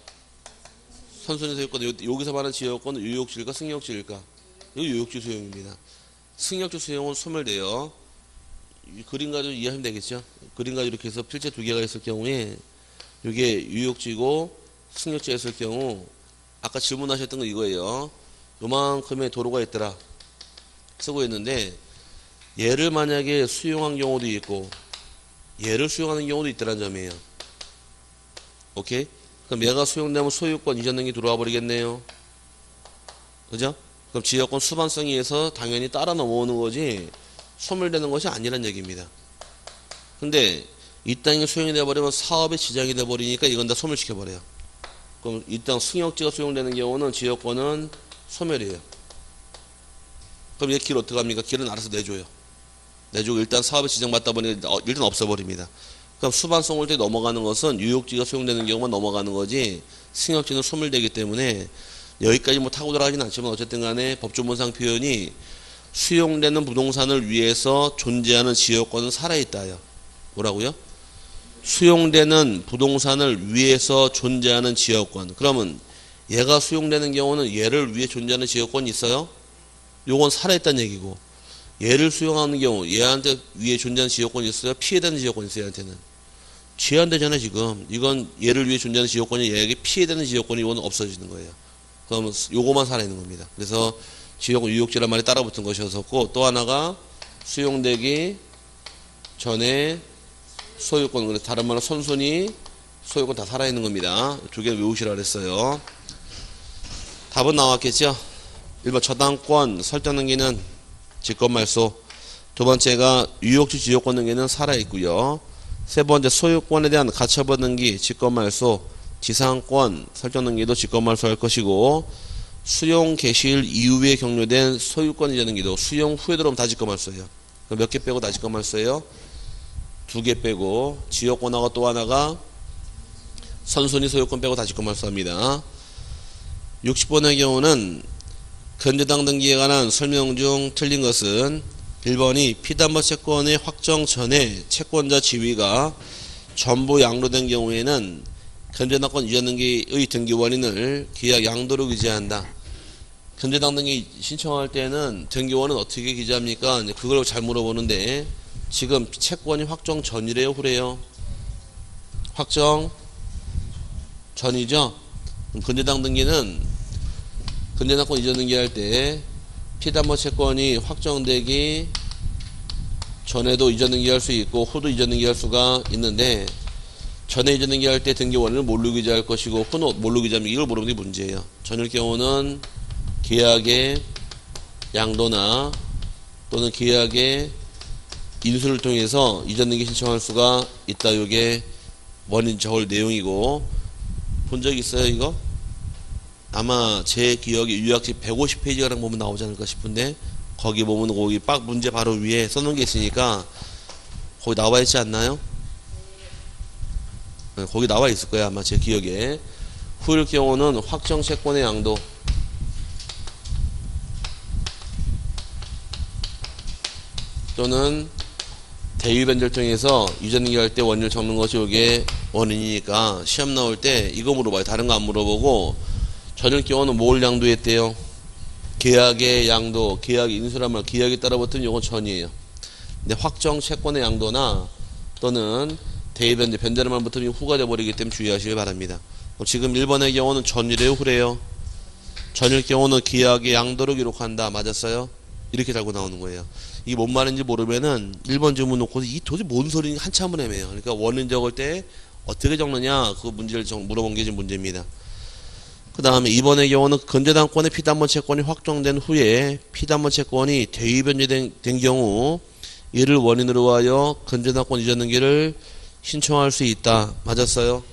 선순위 소유권 여기서 말하는 지역권은 유역지일까 승역지일까? 이거 유역지 수용입니다. 승역지 수용은 소멸돼요. 이 그림 가지고 이해하면 되겠죠? 그림 가지고 이렇게 해서 필체 두 개가 있을 경우에 이게 유역지고 승역지가 있을 경우 아까 질문하셨던 거 이거예요. 요만큼의 도로가 있더라 쓰고 있는데 얘를 만약에 수용한 경우도 있고 얘를 수용하는 경우도 있더란 점이에요. 오케이? 그럼 얘가 수용되면 소유권 이전 등기 들어와 버리겠네요. 그죠? 그럼 지역권 수반성에서 당연히 따라 넘어오는 거지 소멸되는 것이 아니란 얘기입니다 근데 이 땅이 수용이 돼버리면 사업에 지장이 돼버리니까 이건 다 소멸시켜버려요 그럼 이 땅 승역지가 수용되는 경우는 지역권은 소멸이에요 그럼 얘 길 어떻게 합니까? 길은 알아서 내줘요. 내주고 일단 사업에 지정받다 보니 어, 일단 없어버립니다. 그럼 수반성을 때 넘어가는 것은 유역지가 수용되는 경우만 넘어가는 거지 승역지는 소멸되기 때문에 여기까지 뭐 타고 들어가지는 않지만 어쨌든 간에 법조문상 표현이 수용되는 부동산을 위해서 존재하는 지역권은 살아있다요. 뭐라고요? 수용되는 부동산을 위해서 존재하는 지역권. 그러면 얘가 수용되는 경우는 얘를 위해 존재하는 지역권이 있어요? 요건 살아있다는 얘기고 얘를 수용하는 경우 얘한테 위에 존재하는 지역권이 있어요? 피해되는 지역권이 있어요? 얘한테는 제한되잖아요 지금 이건 얘를 위해 존재하는 지역권이 얘에게 피해되는 지역권이 이건 없어지는 거예요 그러면 요거만 살아있는 겁니다 그래서 지역권 유역지란 말이 따라붙은 것이었었고 또 하나가 수용되기 전에 소유권 그래서 다른 말로 선순위 소유권 다 살아있는 겁니다 두개 외우시라 그랬어요 답은 나왔겠죠 1번 저당권 설정 등기는 직권 말소. 두 번째가 유효지 지역권 등기는 살아 있고요. 세 번째 소유권에 대한 가처분 등기 직권 말소. 지상권 설정 등기도 직권 말소할 것이고 수용 개시일 이후에 경료된 소유권 이전 등기도 수용 후에 들어오면 다 직권 말소예요. 몇 개 빼고 다 직권 말소예요? 두 개 빼고 지역권하고 또 하나가 선순위 소유권 빼고 다 직권 말소합니다. 60번의 경우는 근저당 등기에 관한 설명 중 틀린 것은 1번이 피담보 채권의 확정 전에 채권자 지위가 전부 양도된 경우에는 근저당권 이전 등기의 등기 원인을 계약 양도로 기재한다. 근저당 등기 신청할 때는 등기원은 어떻게 기재합니까? 그걸 잘 물어보는데 지금 채권이 확정 전이래요, 후래요? 확정 전이죠. 근저당 등기는 근저당권 이전 등기할 때 피담보 채권이 확정되기 전에도 이전 등기할 수 있고 후도 이전 등기할 수가 있는데 전에 이전 등기할 때 등기원을 뭘로 기재할 것이고 후는 뭘로 기재하면 이걸 모르는 게 문제예요. 전일 경우는 계약의 양도나 또는 계약의 인수를 통해서 이전 등기 신청할 수가 있다. 이게 원인 저울 내용이고 본 적 있어요 이거? 아마 제 기억에 유학집 150페이지가량 보면 나오지 않을까 싶은데 거기 보면 거기 빡 문제 바로 위에 써놓은 게 있으니까 거기 나와 있지 않나요? 네, 거기 나와 있을 거야 아마 제 기억에 후일 경우는 확정 채권의 양도 또는 변제를 통해서 유전 등기할 때 원인을 적는 것이 이게 원인이니까 시험 나올 때 이거 물어봐요. 다른 거 안 물어보고 전일 경우는 뭘 양도했대요? 계약의 양도, 계약 인수란 말, 계약에 따라 붙은 요건 전이에요. 근데 확정 채권의 양도나 또는 대위 변제, 변제란 말 붙으면 후가 돼버리기 때문에 주의하시길 바랍니다. 지금 1번의 경우는 전이래요, 후래요? 전일 경우는 계약의 양도를 기록한다. 맞았어요? 이렇게 달고 나오는 거예요. 이게 뭔 말인지 모르면은 1번 질문 놓고 이 도대체 뭔 소리인지 한참을 헤매요. 그러니까 원인 적을 때 어떻게 적느냐 그 문제를 정- 물어본 게 지금 문제입니다. 그 다음에 2번의 경우는 건재당권의 피담보 채권이 확정된 후에 피담보 채권이 대위 변제된 된 경우 이를 원인으로 하여 건재당권 이전 등기를 신청할 수 있다. 맞았어요?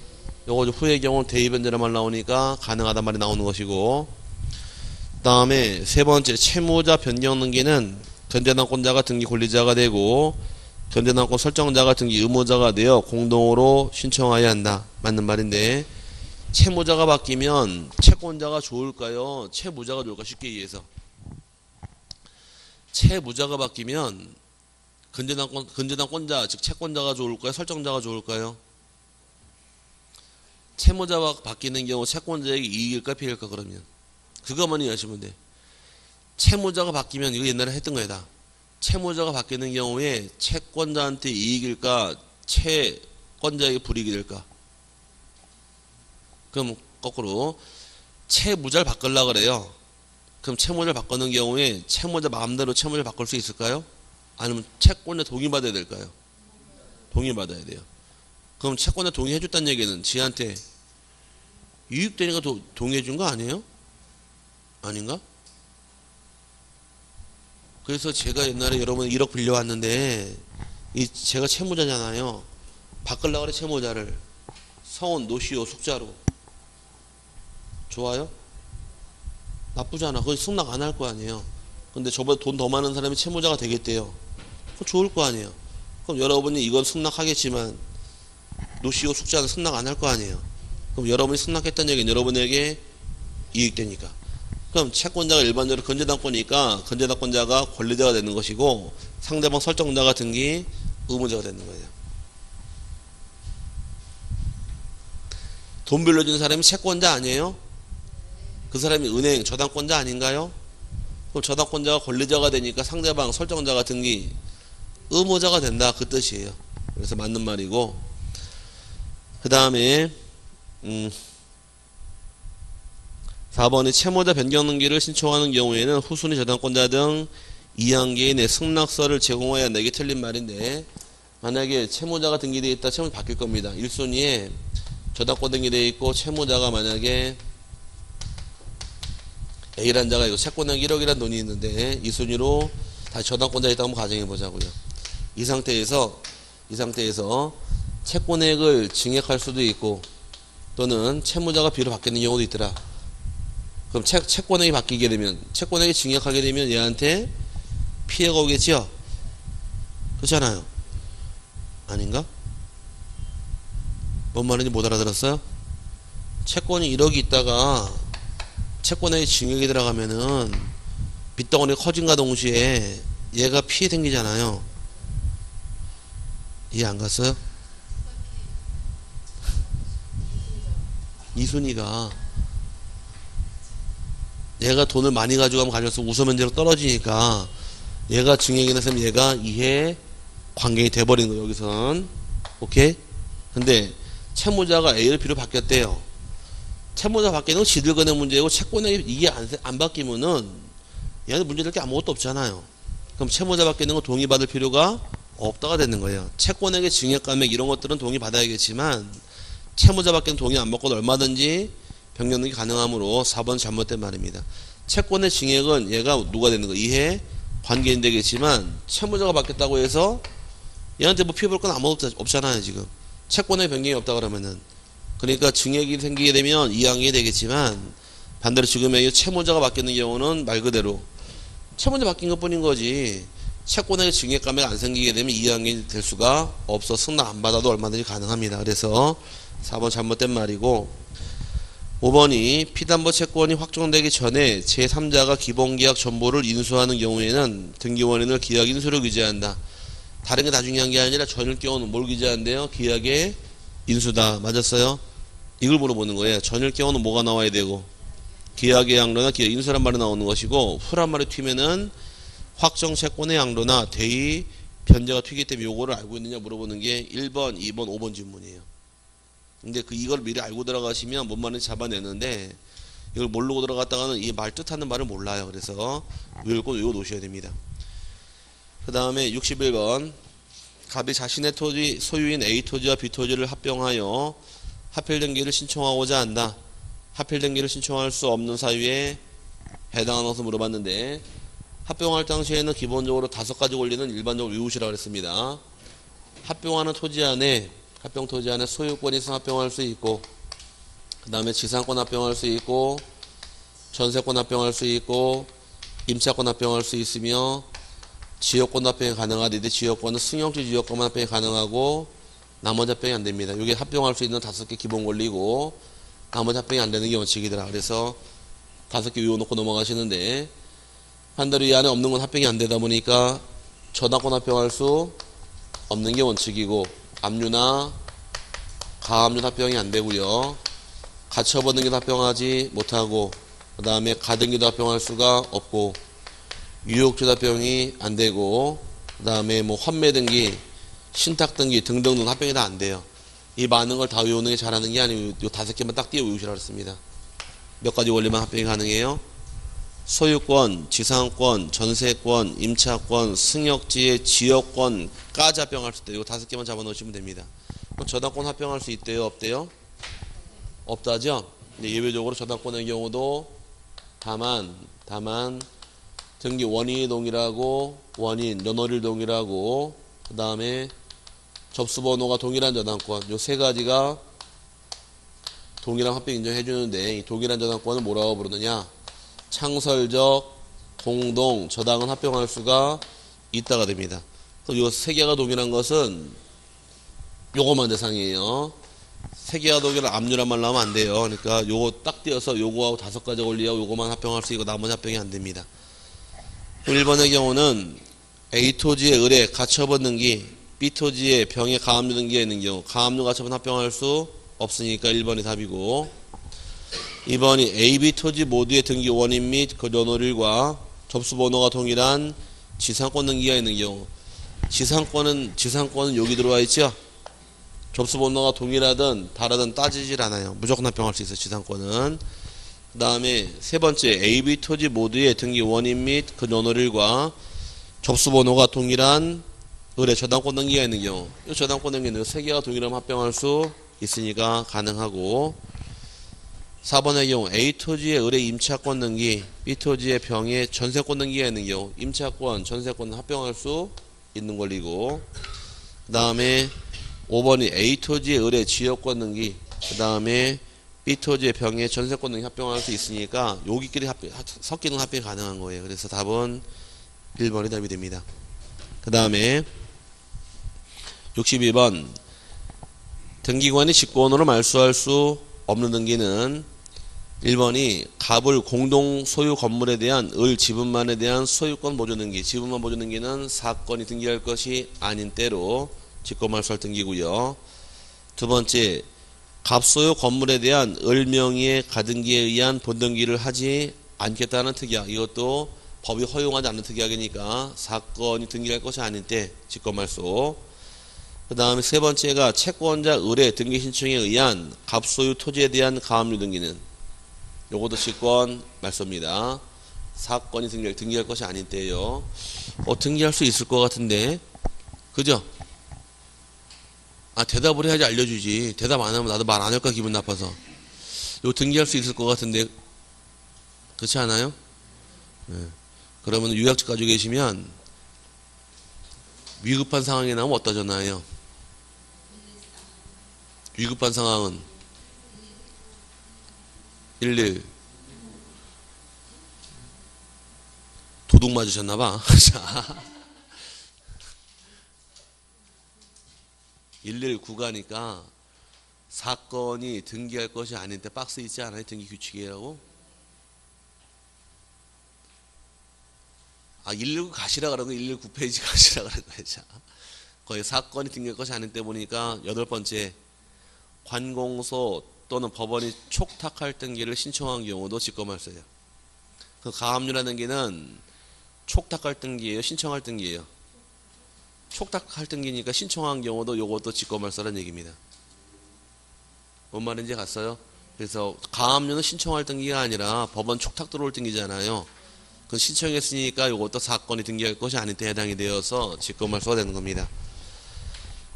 요거 후의 경우는 대위 변제란 말 나오니까 가능하단 말이 나오는 것이고 그 다음에 세 번째 채무자 변경 등기는 견제당권자가 등기 권리자가 되고 견제당권 설정자가 등기 의무자가 되어 공동으로 신청하여야 한다. 맞는 말인데 채무자가 바뀌면 채권자가 좋을까요? 채무자가 좋을까? 쉽게 이해해서 채무자가 바뀌면 근저당권 근저당권자 즉 채권자가 좋을까요? 설정자가 좋을까요? 채무자가 바뀌는 경우 채권자에게 이익일까 피해일까 그러면 그것만 이해하시면 돼. 채무자가 바뀌면 이거 옛날에 했던 거야 다. 채무자가 바뀌는 경우에 채권자한테 이익일까 채권자에게 불이익이 될까? 그럼 거꾸로 채무자를 바꾸려 그래요. 그럼 채무자를 바꾸는 경우에 채무자 마음대로 채무자를 바꿀 수 있을까요? 아니면 채권자 동의 받아야 될까요? 동의 받아야 돼요. 그럼 채권자 동의해 줬다는 얘기는 지한테 이익되니까 도- 동의해 준 거 아니에요? 아닌가? 그래서 제가 옛날에 여러분 1억 빌려왔는데 이 제가 채무자잖아요. 바꾸려고 그래 채무자를 성원 노시오 숙자로 좋아요? 나쁘잖아. 그거 승낙 안 할 거 아니에요. 근데 저보다 돈 더 많은 사람이 채무자가 되겠대요. 그거 좋을 거 아니에요. 그럼 여러분이 이건 승낙하겠지만 노시오 숙자는 승낙 안 할 거 아니에요. 그럼 여러분이 승낙했다는 얘기는 여러분에게 이익되니까. 그럼 채권자가 일반적으로 건재당권이니까 건재당권자가 권리자가 되는 것이고 상대방 설정자가 등기 의무자가 되는 거예요. 돈 빌려준 사람이 채권자 아니에요? 그 사람이 은행 저당권자 아닌가요? 그럼 저당권자가 권리자가 되니까 상대방 설정자가 등기 의무자가 된다 그 뜻이에요. 그래서 맞는 말이고 그 다음에 음 4번에 채무자 변경 등기를 신청하는 경우에는 후순위 저당권자 등 이항계의 내 승낙서를 제공해야. 이게 틀린 말인데 만약에 채무자가 등기되어 있다. 채무자 바뀔 겁니다. 1순위에 저당권 등기되어 있고 채무자가 만약에 A란 자가 이거 채권액 1억이란 돈이 있는데 이 순위로 다시 저당권자 있다고 한번 가정해 보자고요. 이 상태에서 이 상태에서 채권액을 증액할 수도 있고 또는 채무자가 B로 바뀌는 경우도 있더라. 그럼 채, 채권액이 바뀌게 되면 채권액이 증액하게 되면 얘한테 피해가 오겠지요. 그렇잖아요. 아닌가? 뭔 말인지 못 알아들었어요? 채권이 1억이 있다가 채권액이 증액이 들어가면은 빚덩어리가 커진과 동시에 얘가 피해 생기잖아요. 이해 안 갔어요? 이순이가 얘가 돈을 많이 가져가면 가져서 우소면제로 떨어지니까 얘가 증액이 났으면 얘가 이해 관계이 돼버린 거예요 여기선. 오케이? 근데 채무자가 A를 B로 바뀌었대요. 채무자 바뀌는 건 지들 거는 문제고 채권액이 이게 안, 안 바뀌면은 얘한테 문제될 게 아무것도 없잖아요. 그럼 채무자 바뀌는 건 동의받을 필요가 없다가 되는 거예요. 채권액의 증액 감액 이런 것들은 동의받아야겠지만 채무자 바뀌는 동의 안 받고도 얼마든지 변경이 가능하므로 4번 잘못된 말입니다. 채권의 증액은 얘가 누가 되는 거 이해? 관계인 되겠지만 채무자가 바뀌었다고 해서 얘한테 뭐 피해 볼 건 아무것도 없잖아요 지금. 채권의 변경이 없다 그러면은. 그러니까 증액이 생기게 되면 이항이 되겠지만 반대로 지금의 채무자가 바뀌는 경우는 말 그대로 채무자 바뀐 것 뿐인 거지. 채권의 증액 감액 안 생기게 되면 이항이 될 수가 없어. 승낙 안 받아도 얼마든지 가능합니다. 그래서 4번 잘못된 말이고 5번이 피담보 채권이 확정되기 전에 제3자가 기본계약 전보를 인수하는 경우에는 등기원인을 계약 인수로 규제한다. 다른 게 다 중요한 게 아니라 전일 경우는 뭘 규제한대요? 계약의 인수다. 맞았어요? 이걸 물어보는 거예요. 전일 경우는 뭐가 나와야 되고 계약의 양로나 계약 인수란 말이 나오는 것이고 후란 말이 튀면은 확정 채권의 양로나 대의 변제가 튀기 때문에 요거를 알고 있느냐 물어보는 게 1번, 2번, 5번 질문이에요. 근데 그 이걸 미리 알고 들어가시면 뭔 말인지 잡아내는데 이걸 모르고 들어갔다가는 이 말 뜻하는 말을 몰라요. 그래서 꼭 외워 놓으셔야 됩니다. 그 다음에 61번 갑이 자신의 토지 소유인 A 토지와 B 토지를 합병하여 합필 등기를 신청하고자 한다. 합필 등기를 신청할 수 없는 사유에 해당하는 것을 물어봤는데 합병할 당시에는 기본적으로 다섯 가지 권리는 일반적으로 외우시라 그랬습니다. 합병하는 토지 안에 합병 토지 안에 소유권 있으면 합병할 수 있고 그 다음에 지상권 합병할 수 있고 전세권 합병할 수 있고 임차권 합병할 수 있으며 지역권 합병이 가능하는데 지역권은 승용지 지역권만 합병이 가능하고 나머지 합병이 안 됩니다. 이게 합병할 수 있는 다섯 개 기본 권리고 나머지 합병이 안 되는 게 원칙이더라. 그래서 다섯 개 외워놓고 넘어가시는데 반대로 이 안에 없는 건 합병이 안 되다 보니까 전화권 합병할 수 없는 게 원칙이고 압류나 가압류 합병이 안 되고요. 가처분 등기도 합병하지 못하고 그 다음에 가등기도 합병할 수가 없고 유혹주 합병이 안 되고 그 다음에 뭐 환매 등기, 신탁 등기 등등등 합병이 다 안 돼요. 이 많은 걸 다 외우는 게 잘하는 게 아니고 요 다섯 개만 딱 띄워 외우시라 그랬습니다. 몇 가지 원리만 합병이 가능해요? 소유권, 지상권, 전세권, 임차권, 승역지의 지역권까지 합병할 수 있대요. 이거 다섯 개만 잡아 놓으시면 됩니다. 저당권 합병할 수 있대요? 없대요? 없다죠? 근데 예외적으로 저당권의 경우도 다만, 다만, 등기 원인이 동일하고, 원인, 연월일 동일하고, 그 다음에 접수번호가 동일한 저당권, 요 세 가지가 동일한 합병 인정해 주는데, 이 동일한 저당권을 뭐라고 부르느냐? 창설적 공동 저당은 합병할 수가 있다가 됩니다. 요세 개가 동일한 것은 요거만 대상이에요. 세 개가 동일한 압류란 말 나오면 안 돼요. 그러니까 요거 딱 띄어서 요거하고 다섯 가지 권리하고 요거만 합병할 수 있고 나머지 합병이 안 됩니다. 1번의 경우는 A 토지의 을에 가처분 등기, B 토지의 병에 가압류 등기가 있는 경우 가압류 가처분 합병할 수 없으니까 1번이 답이고 2번이 AB 토지 모두의 등기 원인 및그 연월일과 접수번호가 동일한 지상권 등기가 있는 경우 지상권은 지상권은 여기 들어와 있죠. 접수번호가 동일하든 다르든 따지질 않아요. 무조건 합병할 수 있어요. 지상권은. 그 다음에 세 번째 AB 토지 모두의 등기 원인 및그 연월일과 접수번호가 동일한 의뢰 저당권 등기가 있는 경우 이 저당권 등기는 세 개가 동일하면 합병할 수 있으니까 가능하고 4번의 경우 A 토지의 을의 임차권 등기, B 토지의 병의 전세권 등기가 있는 경우 임차권, 전세권 합병할 수 있는 권리고 그 다음에 5번이 A 토지의 을의 지역권 등기, 그 다음에 B 토지의 병의 전세권 등기 합병할 수 있으니까 여기끼리 합병, 섞이는 합병이 가능한 거예요. 그래서 답은 1번이 답이 됩니다. 그 다음에 62번 등기관이 직권으로 말소할 수 없는 등기는 1번이 갑을 공동 소유 건물에 대한 을 지분만에 대한 소유권 보존 등기 지분만 보존 등기는 사건이 등기할 것이 아닌 때로 직권말소할 등기고요. 두 번째 갑 소유 건물에 대한 을 명의의 가등기에 의한 본등기를 하지 않겠다는 특약 이것도 법이 허용하지 않는 특약이니까 사건이 등기할 것이 아닌 때 직권말소 그 다음에 세 번째가 채권자 의뢰 등기 신청에 의한 갑소유 토지에 대한 가압류 등기는 요것도 직권 말소입니다. 사건이 등기할, 등기할 것이 아닌 때요. 어, 등기할 수 있을 것 같은데. 그죠? 아, 대답을 해야지 알려주지. 대답 안 하면 나도 말 안 할까 기분 나빠서. 요 등기할 수 있을 것 같은데. 그렇지 않아요? 네. 그러면 유약직 가지고 계시면 위급한 나오면 어디다 전화해요? 위급한 상황은 11 도둑 맞으셨나 봐. 자. 119 가니까 사건이 등기할 것이 아닌데 박스 있지 않아요? 등기 규칙이라고? 아, 119 가시라 그러고 119 페이지 가시라 그런 거예요. 자. 거의 사건이 등기할 것이 아닌 때 보니까 여덟 번째 관공서 또는 법원이 촉탁할 등기를 신청한 경우도 직권말소예요. 그 가압류라는 등기는 촉탁할 등기예요, 신청할 등기예요. 촉탁할 등기니까 신청한 경우도 요것도 직권말소라는 얘기입니다. 뭔 말인지 갔어요? 그래서 가압류는 신청할 등기가 아니라 법원 촉탁 들어올 등기잖아요. 그 신청했으니까 요것도 사건이 등기할 것이 아닌 때 해당이 되어서 직권말소가 되는 겁니다.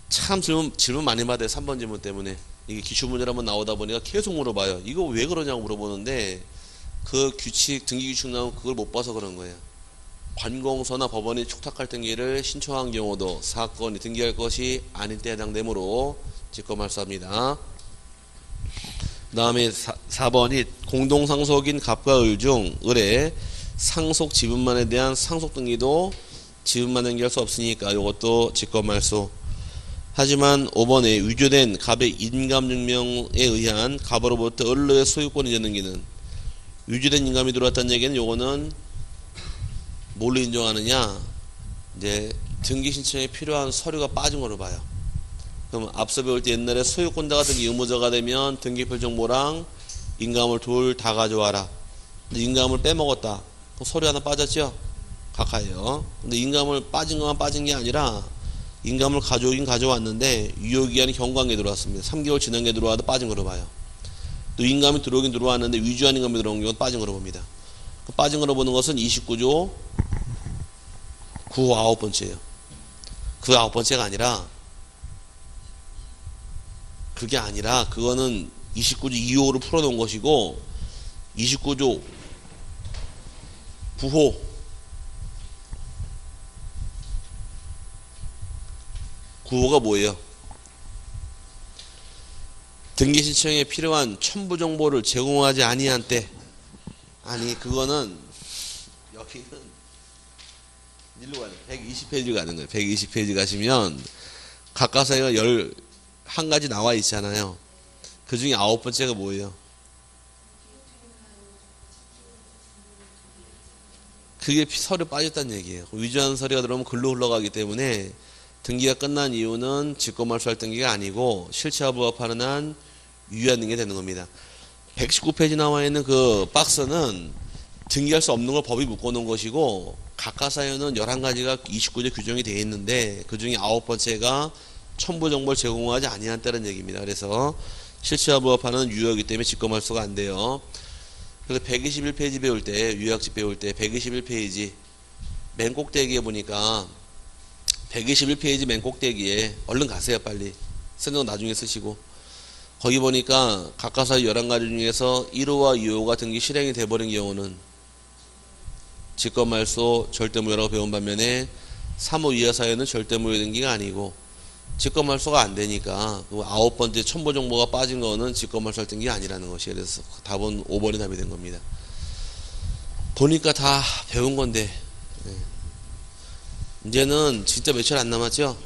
참 질문, 질문 많이 받아요. 3번 질문 때문에. 이게 기출 문제로 한번 나오다 보니까 계속 물어봐요. 이거 왜 그러냐고 물어보는데 그 규칙, 등기 규칙 나오면 그걸 못 봐서 그런 거예요. 관공서나 법원이 촉탁할 등기를 신청한 경우도 사건이 등기할 것이 아닌 때 해당되므로 직권말소합니다. 그 다음에 4, 번이 공동상속인 갑과 을중 을의 상속 지분만에 대한 상속 등기도 지분만 등기할 수 없으니까 이것도 직권말소 하지만 5번에 위조된 갑의 인감증명에 의한 갑으로부터 을로의 소유권이 되는 기는 위조된 인감이 들어왔다는 얘기는 요거는 뭘로 인정하느냐 이제 등기 신청에 필요한 서류가 빠진 걸로 봐요. 그럼 앞서 배울 때 옛날에 소유권자가 등기 의무자가 되면 등기표 정보랑 인감을 둘 다 가져와라. 근데 인감을 빼먹었다. 서류 하나 빠졌죠? 각하예요. 근데 인감을 빠진 것만 빠진 게 아니라 인감을 가져오긴 가져왔는데 유효기한이 경과한게 들어왔습니다. 3개월 지난 게 들어와도 빠진 거로 봐요. 또 인감이 들어오긴 들어왔는데 위주한 인감이 들어온 경우는 빠진 거로 봅니다. 그 빠진 거로 보는 것은 29조 9, 아홉 번째예요. 그 아홉 번째가 아니라 그게 아니라 그거는 29조 2호로 풀어놓은 것이고 29조 9호 구호가 뭐예요? 등기 신청에 필요한 첨부 정보를 제공하지 아니한 때 아니 그거는 여기는 일로 가는 120페이지 가는 거예요. 120페이지 가시면 가까스가 열한 가지 나와 있잖아요. 그 중에 아홉 번째가 뭐예요? 그게 서류 빠졌다는 얘기예요. 위조한 서류가 들어오면 글로 흘러가기 때문에 등기가 끝난 이유는 직권 말소할 등기가 아니고 실체와 부합하는 한 유효한 등기가 되는 겁니다. 119페이지 나와 있는 그 박스는 등기할 수 없는 걸 법이 묶어놓은 것이고 각각 사유는 11가지가 29조 규정이 되어 있는데 그 중에 아홉 번째가 첨부 정보를 제공하지 아니한다는 얘기입니다. 그래서 실체와 부합하는 유효이기 때문에 직권말소가 안 돼요. 그래서 121페이지 배울 때 유효학집 배울 때 121페이지 맨 꼭대기에 보니까 121페이지 맨 꼭대기에 얼른 가세요 빨리 거 나중에 쓰시고 거기 보니까 각각사 11가지 중에서 1호와 2호가 등기 실행이 돼버린 경우는 직권말소 절대무효라고 배운 반면에 3호 이하 사유는 절대무효 등기가 아니고 직권말소가 안 되니까 그 아홉 번째 첨부 정보가 빠진 거는 직권말소 할 등기가 아니라는 것이 그래서 답은 5번이 답이 된 겁니다. 보니까 다 배운 건데 네. 이제는 진짜 며칠 안 남았죠?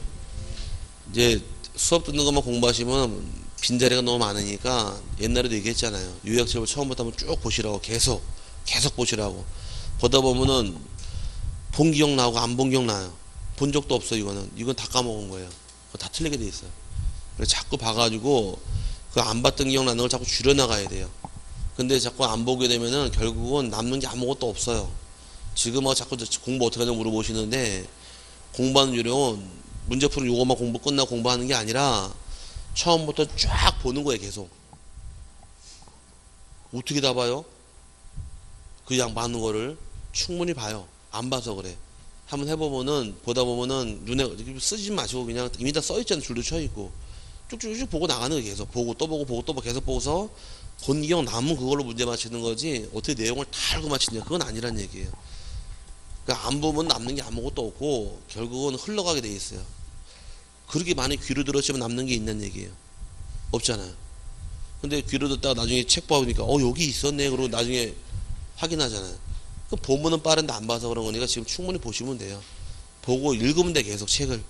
이제 수업 듣는 것만 공부하시면 빈자리가 너무 많으니까 옛날에도 얘기했잖아요. 요약집을 처음부터 한번 쭉 보시라고 계속 계속 보시라고 보다 보면은 본 기억 나고 안 본 기억 나요. 본 적도 없어 이거는 이건 다 까먹은 거예요. 그거 다 틀리게 돼 있어요. 자꾸 봐가지고 그 안 봤던 기억 나는 걸 자꾸 줄여 나가야 돼요. 근데 자꾸 안 보게 되면은 결국은 남는 게 아무것도 없어요. 지금 뭐 자꾸 공부 어떻게 하냐고 물어보시는데 공부하는 요령은 문제 푸는 요것만 공부 끝나고 공부하는 게 아니라 처음부터 쫙 보는 거예요 계속. 어떻게 다 봐요? 그냥 많은 거를 충분히 봐요. 안 봐서 그래. 한번 해보면은 보다 보면은 눈에 쓰지 마시고 그냥 이미 다 써있잖아요. 줄도 쳐있고. 쭉쭉쭉 보고 나가는 거예요 계속. 보고 또 보고 보고 또 보고 계속 보고서 본 기억 남은 그걸로 문제 맞히는 거지 어떻게 내용을 다 알고 맞히냐. 그건 아니란 얘기예요 안 보면 남는 게 아무것도 없고 결국은 흘러가게 돼 있어요 그렇게 많이 귀로 들었지만 남는 게 있는 얘기예요. 없잖아요. 근데 귀로 듣다가 나중에 책 봐보니까 어 여기 있었네 그러고 나중에 확인하잖아요. 그 보면은 빠른데 안 봐서 그런 거니까 지금 충분히 보시면 돼요. 보고 읽으면 돼 계속 책을.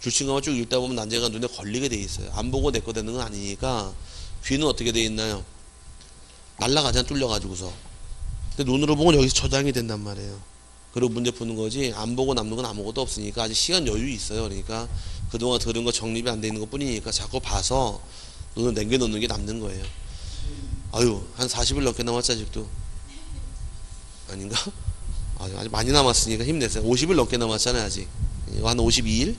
줄친감을 쭉 읽다 보면 난제가 눈에 걸리게 돼 있어요. 안 보고 내 거 되는 건 아니니까 귀는 어떻게 돼 있나요? 날라가잖아 뚫려가지고서. 근데 눈으로 보면 여기서 저장이 된단 말이에요. 그리고 문제 푸는 거지 안 보고 남는 건 아무것도 없으니까 아직 시간 여유 있어요. 그러니까 그동안 들은 거 정립이 안 돼 있는 것 뿐이니까 자꾸 봐서 눈을 남겨놓는 게 남는 거예요. 아유, 한 40일 넘게 남았지, 아직도. 아닌가? 아직 많이 남았으니까 힘내세요. 50일 넘게 남았잖아요, 아직. 한 52일?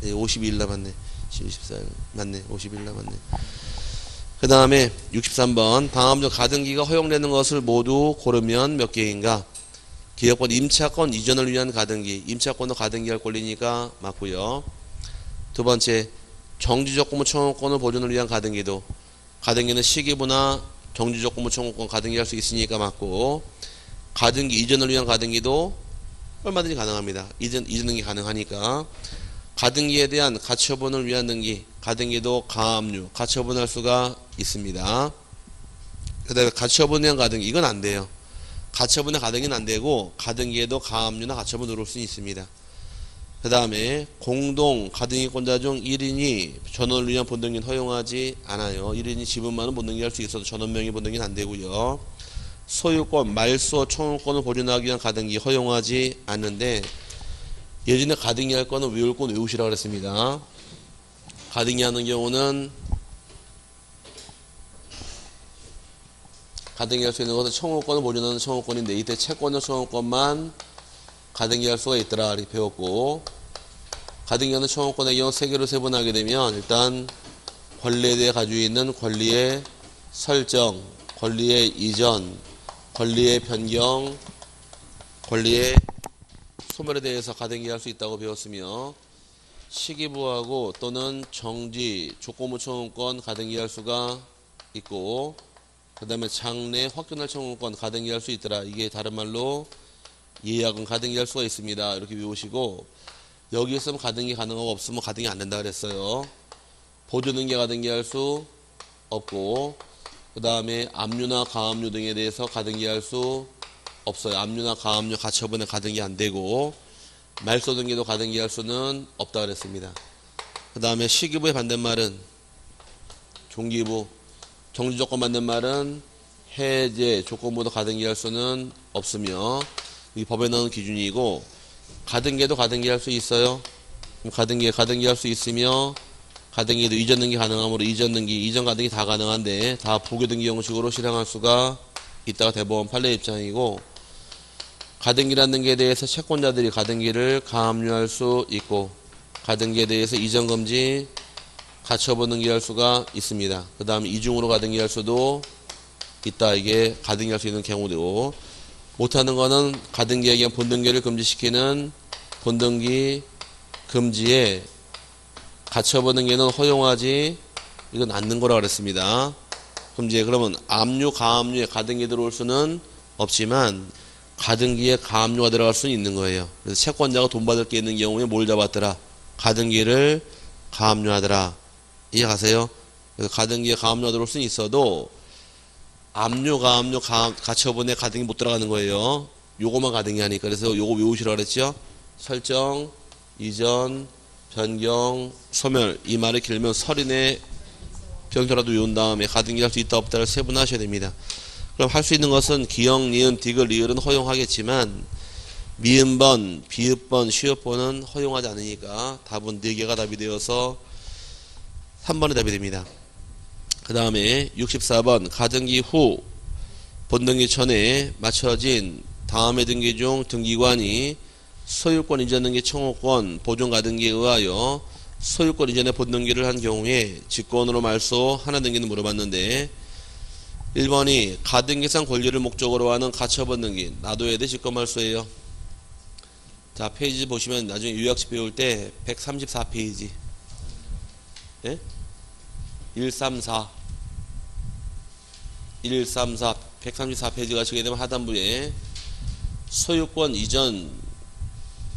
네, 52일 남았네. 14일. 맞네. 50일 남았네. 그 다음에 63번. 방암적 가등기가 허용되는 것을 모두 고르면 몇 개인가? 기업권 임차권 이전을 위한 가등기. 임차권도 가등기 할 권리니까 맞고요. 두 번째, 정지적 공무 청구권을 보존을 위한 가등기도 가등기는 시기부나 정지적 공무 청구권 가등기 할 수 있으니까 맞고 가등기 이전을 위한 가등기도 얼마든지 가능합니다. 이전 이전 등기 가능하니까 가등기에 대한 가처분을 위한 등기 가등기도 가압류 가처분할 수가 있습니다. 그다음에 가처분에 대한 가등기 이건 안 돼요. 가처분의 가등기는 안 되고 가등기에도 가압류나 가처분 들어올 수 있습니다. 그 다음에 공동 가등기권자 중 1인이 전원을 위한 본등기는 허용하지 않아요. 1인이 지분만은 본등기 할 수 있어도 전원명의 본등기는 안 되고요. 소유권, 말소, 청구권을 보존하기 위한 가등기 허용하지 않는데 예전에 가등기 할 거는 외울 건 외우시라 그랬습니다. 가등기 하는 경우는 가등기 할 수 있는 것은 청구권을 보존하는 청구권인데 이때 채권과 청구권만 가등기 할 수가 있더라 이렇게 배웠고. 가등기하는 청구권의 경우 세 개로 세분하게 되면 일단 권리에 대해 가지고 있는 권리의 설정, 권리의 이전, 권리의 변경, 권리의 소멸에 대해서 가등기 할 수 있다고 배웠으며 시기부하고 또는 정지, 조건부 청구권 가등기 할 수가 있고 그 다음에 장래 확정할 청구권 가등기 할 수 있더라 이게 다른 말로 예약은 가등기 할 수가 있습니다. 이렇게 외우시고 여기 있으면 가등기 가능하고 없으면 가등기 안 된다 그랬어요. 보조등기 가등기 할 수 없고 그 다음에 압류나 가압류 등에 대해서 가등기 할 수 없어요. 압류나 가압류 가처분에 가등기 안 되고 말소 등기도 가등기 할 수는 없다 그랬습니다. 그 다음에 시기부의 반대말은 종기부 정지 조건 반대말은 해제 조건부도 가등기 할 수는 없으며 이 법에 나오는 기준이고 가등기에도 가등기 할 수 있어요. 가등기에 가등기 할 수 있으며 가등기에도 이전 등기 가능하므로 이전 등기, 이전 가등기 다 가능한데 다 부교 등기 형식으로 실행할 수가 있다가 대법원 판례 입장이고 가등기라는 등기에 대해서 채권자들이 가등기를 가압류할 수 있고 가등기에 대해서 이전 금지 가처분 등기할 수가 있습니다. 그 다음에 이중으로 가등기할 수도 있다. 이게 가등기할 수 있는 경우도 못하는 거는 가등기에 의한 본등기를 금지시키는 본등기 금지에 가처분 등기는 허용하지 이건 낳는 거라 그랬습니다. 이제 그러면 압류, 가압류에 가등기 들어올 수는 없지만 가등기에 가압류가 들어갈 수는 있는 거예요. 그래서 채권자가 돈 받을 게 있는 경우에 뭘 잡았더라? 가등기를 가압류하더라. 이해 가세요? 그래서 가등기에 가압류가 들어올 수는 있어도 압류, 가압류, 가, 가처분에 가등기 못 들어가는 거예요. 요거만 가등기 하니까. 그래서 요거 외우시라 그랬죠? 설정, 이전, 변경, 소멸. 이 말을 길면 설인의 병조라도 외운 다음에 가등기 할 수 있다 없다를 세분하셔야 됩니다. 그럼 할 수 있는 것은 기역, 니은, 디귿, 리을은 허용하겠지만 미음번, 비읍번, 시읍번은 허용하지 않으니까 답은 4개가 답이 되어서 3번이 답이 됩니다. 그 다음에 64번 가등기 후 본등기 전에 맞춰진 다음의 등기 중 등기관이 소유권 이전 등기 청구권 보존 가등기에 의하여 소유권 이전의 본등기를 한 경우에 직권으로 말소 하나 등기는 물어봤는데 1번이 가등기상 권리를 목적으로 하는 가처분 등기 놔둬야 돼 직권 말소예요. 자 페이지 보시면 나중에 요약식 배울 때 134페이지 예? 134 134 134페이지 가시게 되면 하단부에 소유권 이전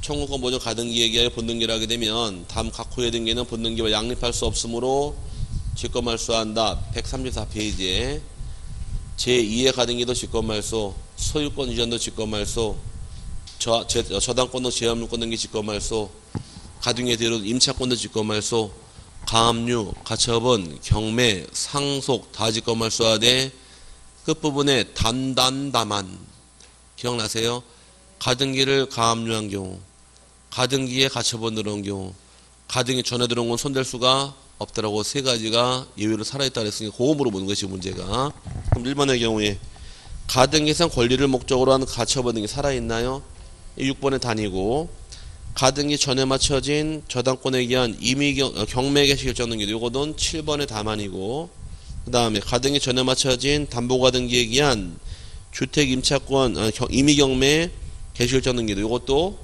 청구권 보존 가등기에 의하여 본등기를 하게 되면 다음 각 후의 등기는 본등기와 양립할 수 없으므로 직권 말소한다. 134페이지에 제2의 가등기도 직권 말소, 소유권 이전도 직권 말소, 저, 제, 저당권도 제압류권 등기 직권 말소, 가등기에 대로 임차권도 직권 말소, 가압류, 가처분, 경매, 상속 다 직권말소하되 끝부분에 단단다만 기억나세요? 가등기를 가압류한 경우 가등기에 가처분 들어온 경우 가등기 전에 들어온 건 손댈 수가 없더라고 세 가지가 예외로 살아있다 그랬으니 그거 물어보는 것이 문제가 그럼 1번의 경우에 가등기상 권리를 목적으로 하는 가처분 등이 살아있나요? 6번에 다니고 가등기 전에 맞춰진 저당권에 의한 임의 경, 어, 경매 개시 결정 등기 요거는 7번의 다만이고 그 다음에 가등기 전에 맞춰진 담보가등기에 의한 주택 임차권 어, 경- 임의 경매 개시 결정 등기도 요것도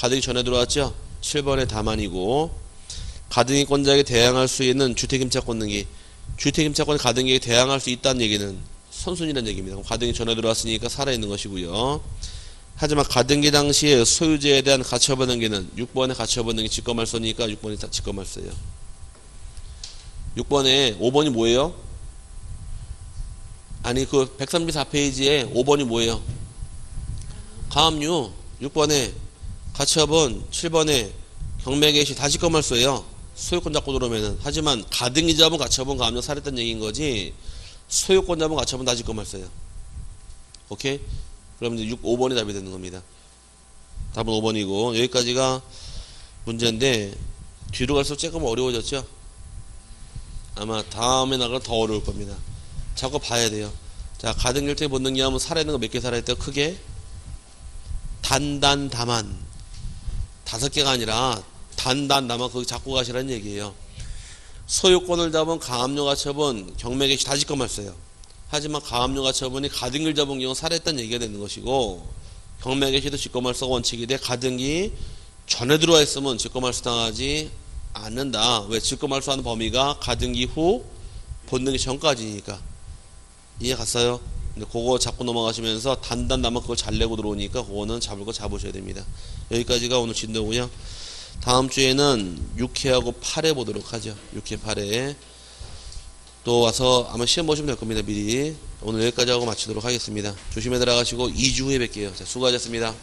가등기 전에 들어왔죠? 7번의 다만이고 가등기권자에게 대항할 수 있는 주택 임차권 등기 주택 임차권 가등기에 대항할 수 있다는 얘기는 선순위라는 얘기입니다. 가등기 전에 들어왔으니까 살아있는 것이고요. 하지만 가등기 당시에 소유자에 대한 가처분 등기는 6번의 가처분 등기 직권말소니까 6번이 다 직권말소예요. 6번에 5번이 뭐예요? 아니 그 134페이지에 5번이 뭐예요? 가압류 6번에 가처분 7번에 경매개시 다 직권말소예요. 소유권 잡고 들어오면은 하지만 가등기 잡은 가처분 가압류 살했던 얘기인 거지 소유권 잡은 가처분 다 직권말소예요. 오케이? 그럼 이제 6, 5번이 답이 되는 겁니다. 답은 5번이고 여기까지가 문제인데 뒤로 갈수록 조금 어려워졌죠? 아마 다음에 나가면 더 어려울 겁니다. 자꾸 봐야 돼요. 자, 가등결제 본능기 하면 살아있는 거 몇 개 살아있대요? 크게? 단단, 다만. 다섯 개가 아니라 단단, 다만 거기 잡고 가시라는 얘기예요. 소유권을 잡은 가압류 가처분, 경매개시 다 직권 말써요. 하지만 가압류 가 처분이 가등기를 잡은 경우 살아있다는 얘기가 되는 것이고 경매개시도 직권 말소가 원칙이 돼 가등기 전에 들어와 있으면 직권 말소 당하지 않는다. 왜 직권 말소하는 범위가 가등기 후 본등기 전까지니까. 이해 갔어요? 근데 그거 잡고 넘어가시면서 단단 남아 그걸 잘 내고 들어오니까 그거는 잡을 거 잡으셔야 됩니다. 여기까지가 오늘 진도고요. 다음 주에는 6회하고 8회 보도록 하죠. 6회, 8회. 또 와서 아마 시험 보시면 될 겁니다. 미리. 오늘 여기까지 하고 마치도록 하겠습니다. 조심해 들어가시고 2주 후에 뵐게요. 자, 수고하셨습니다.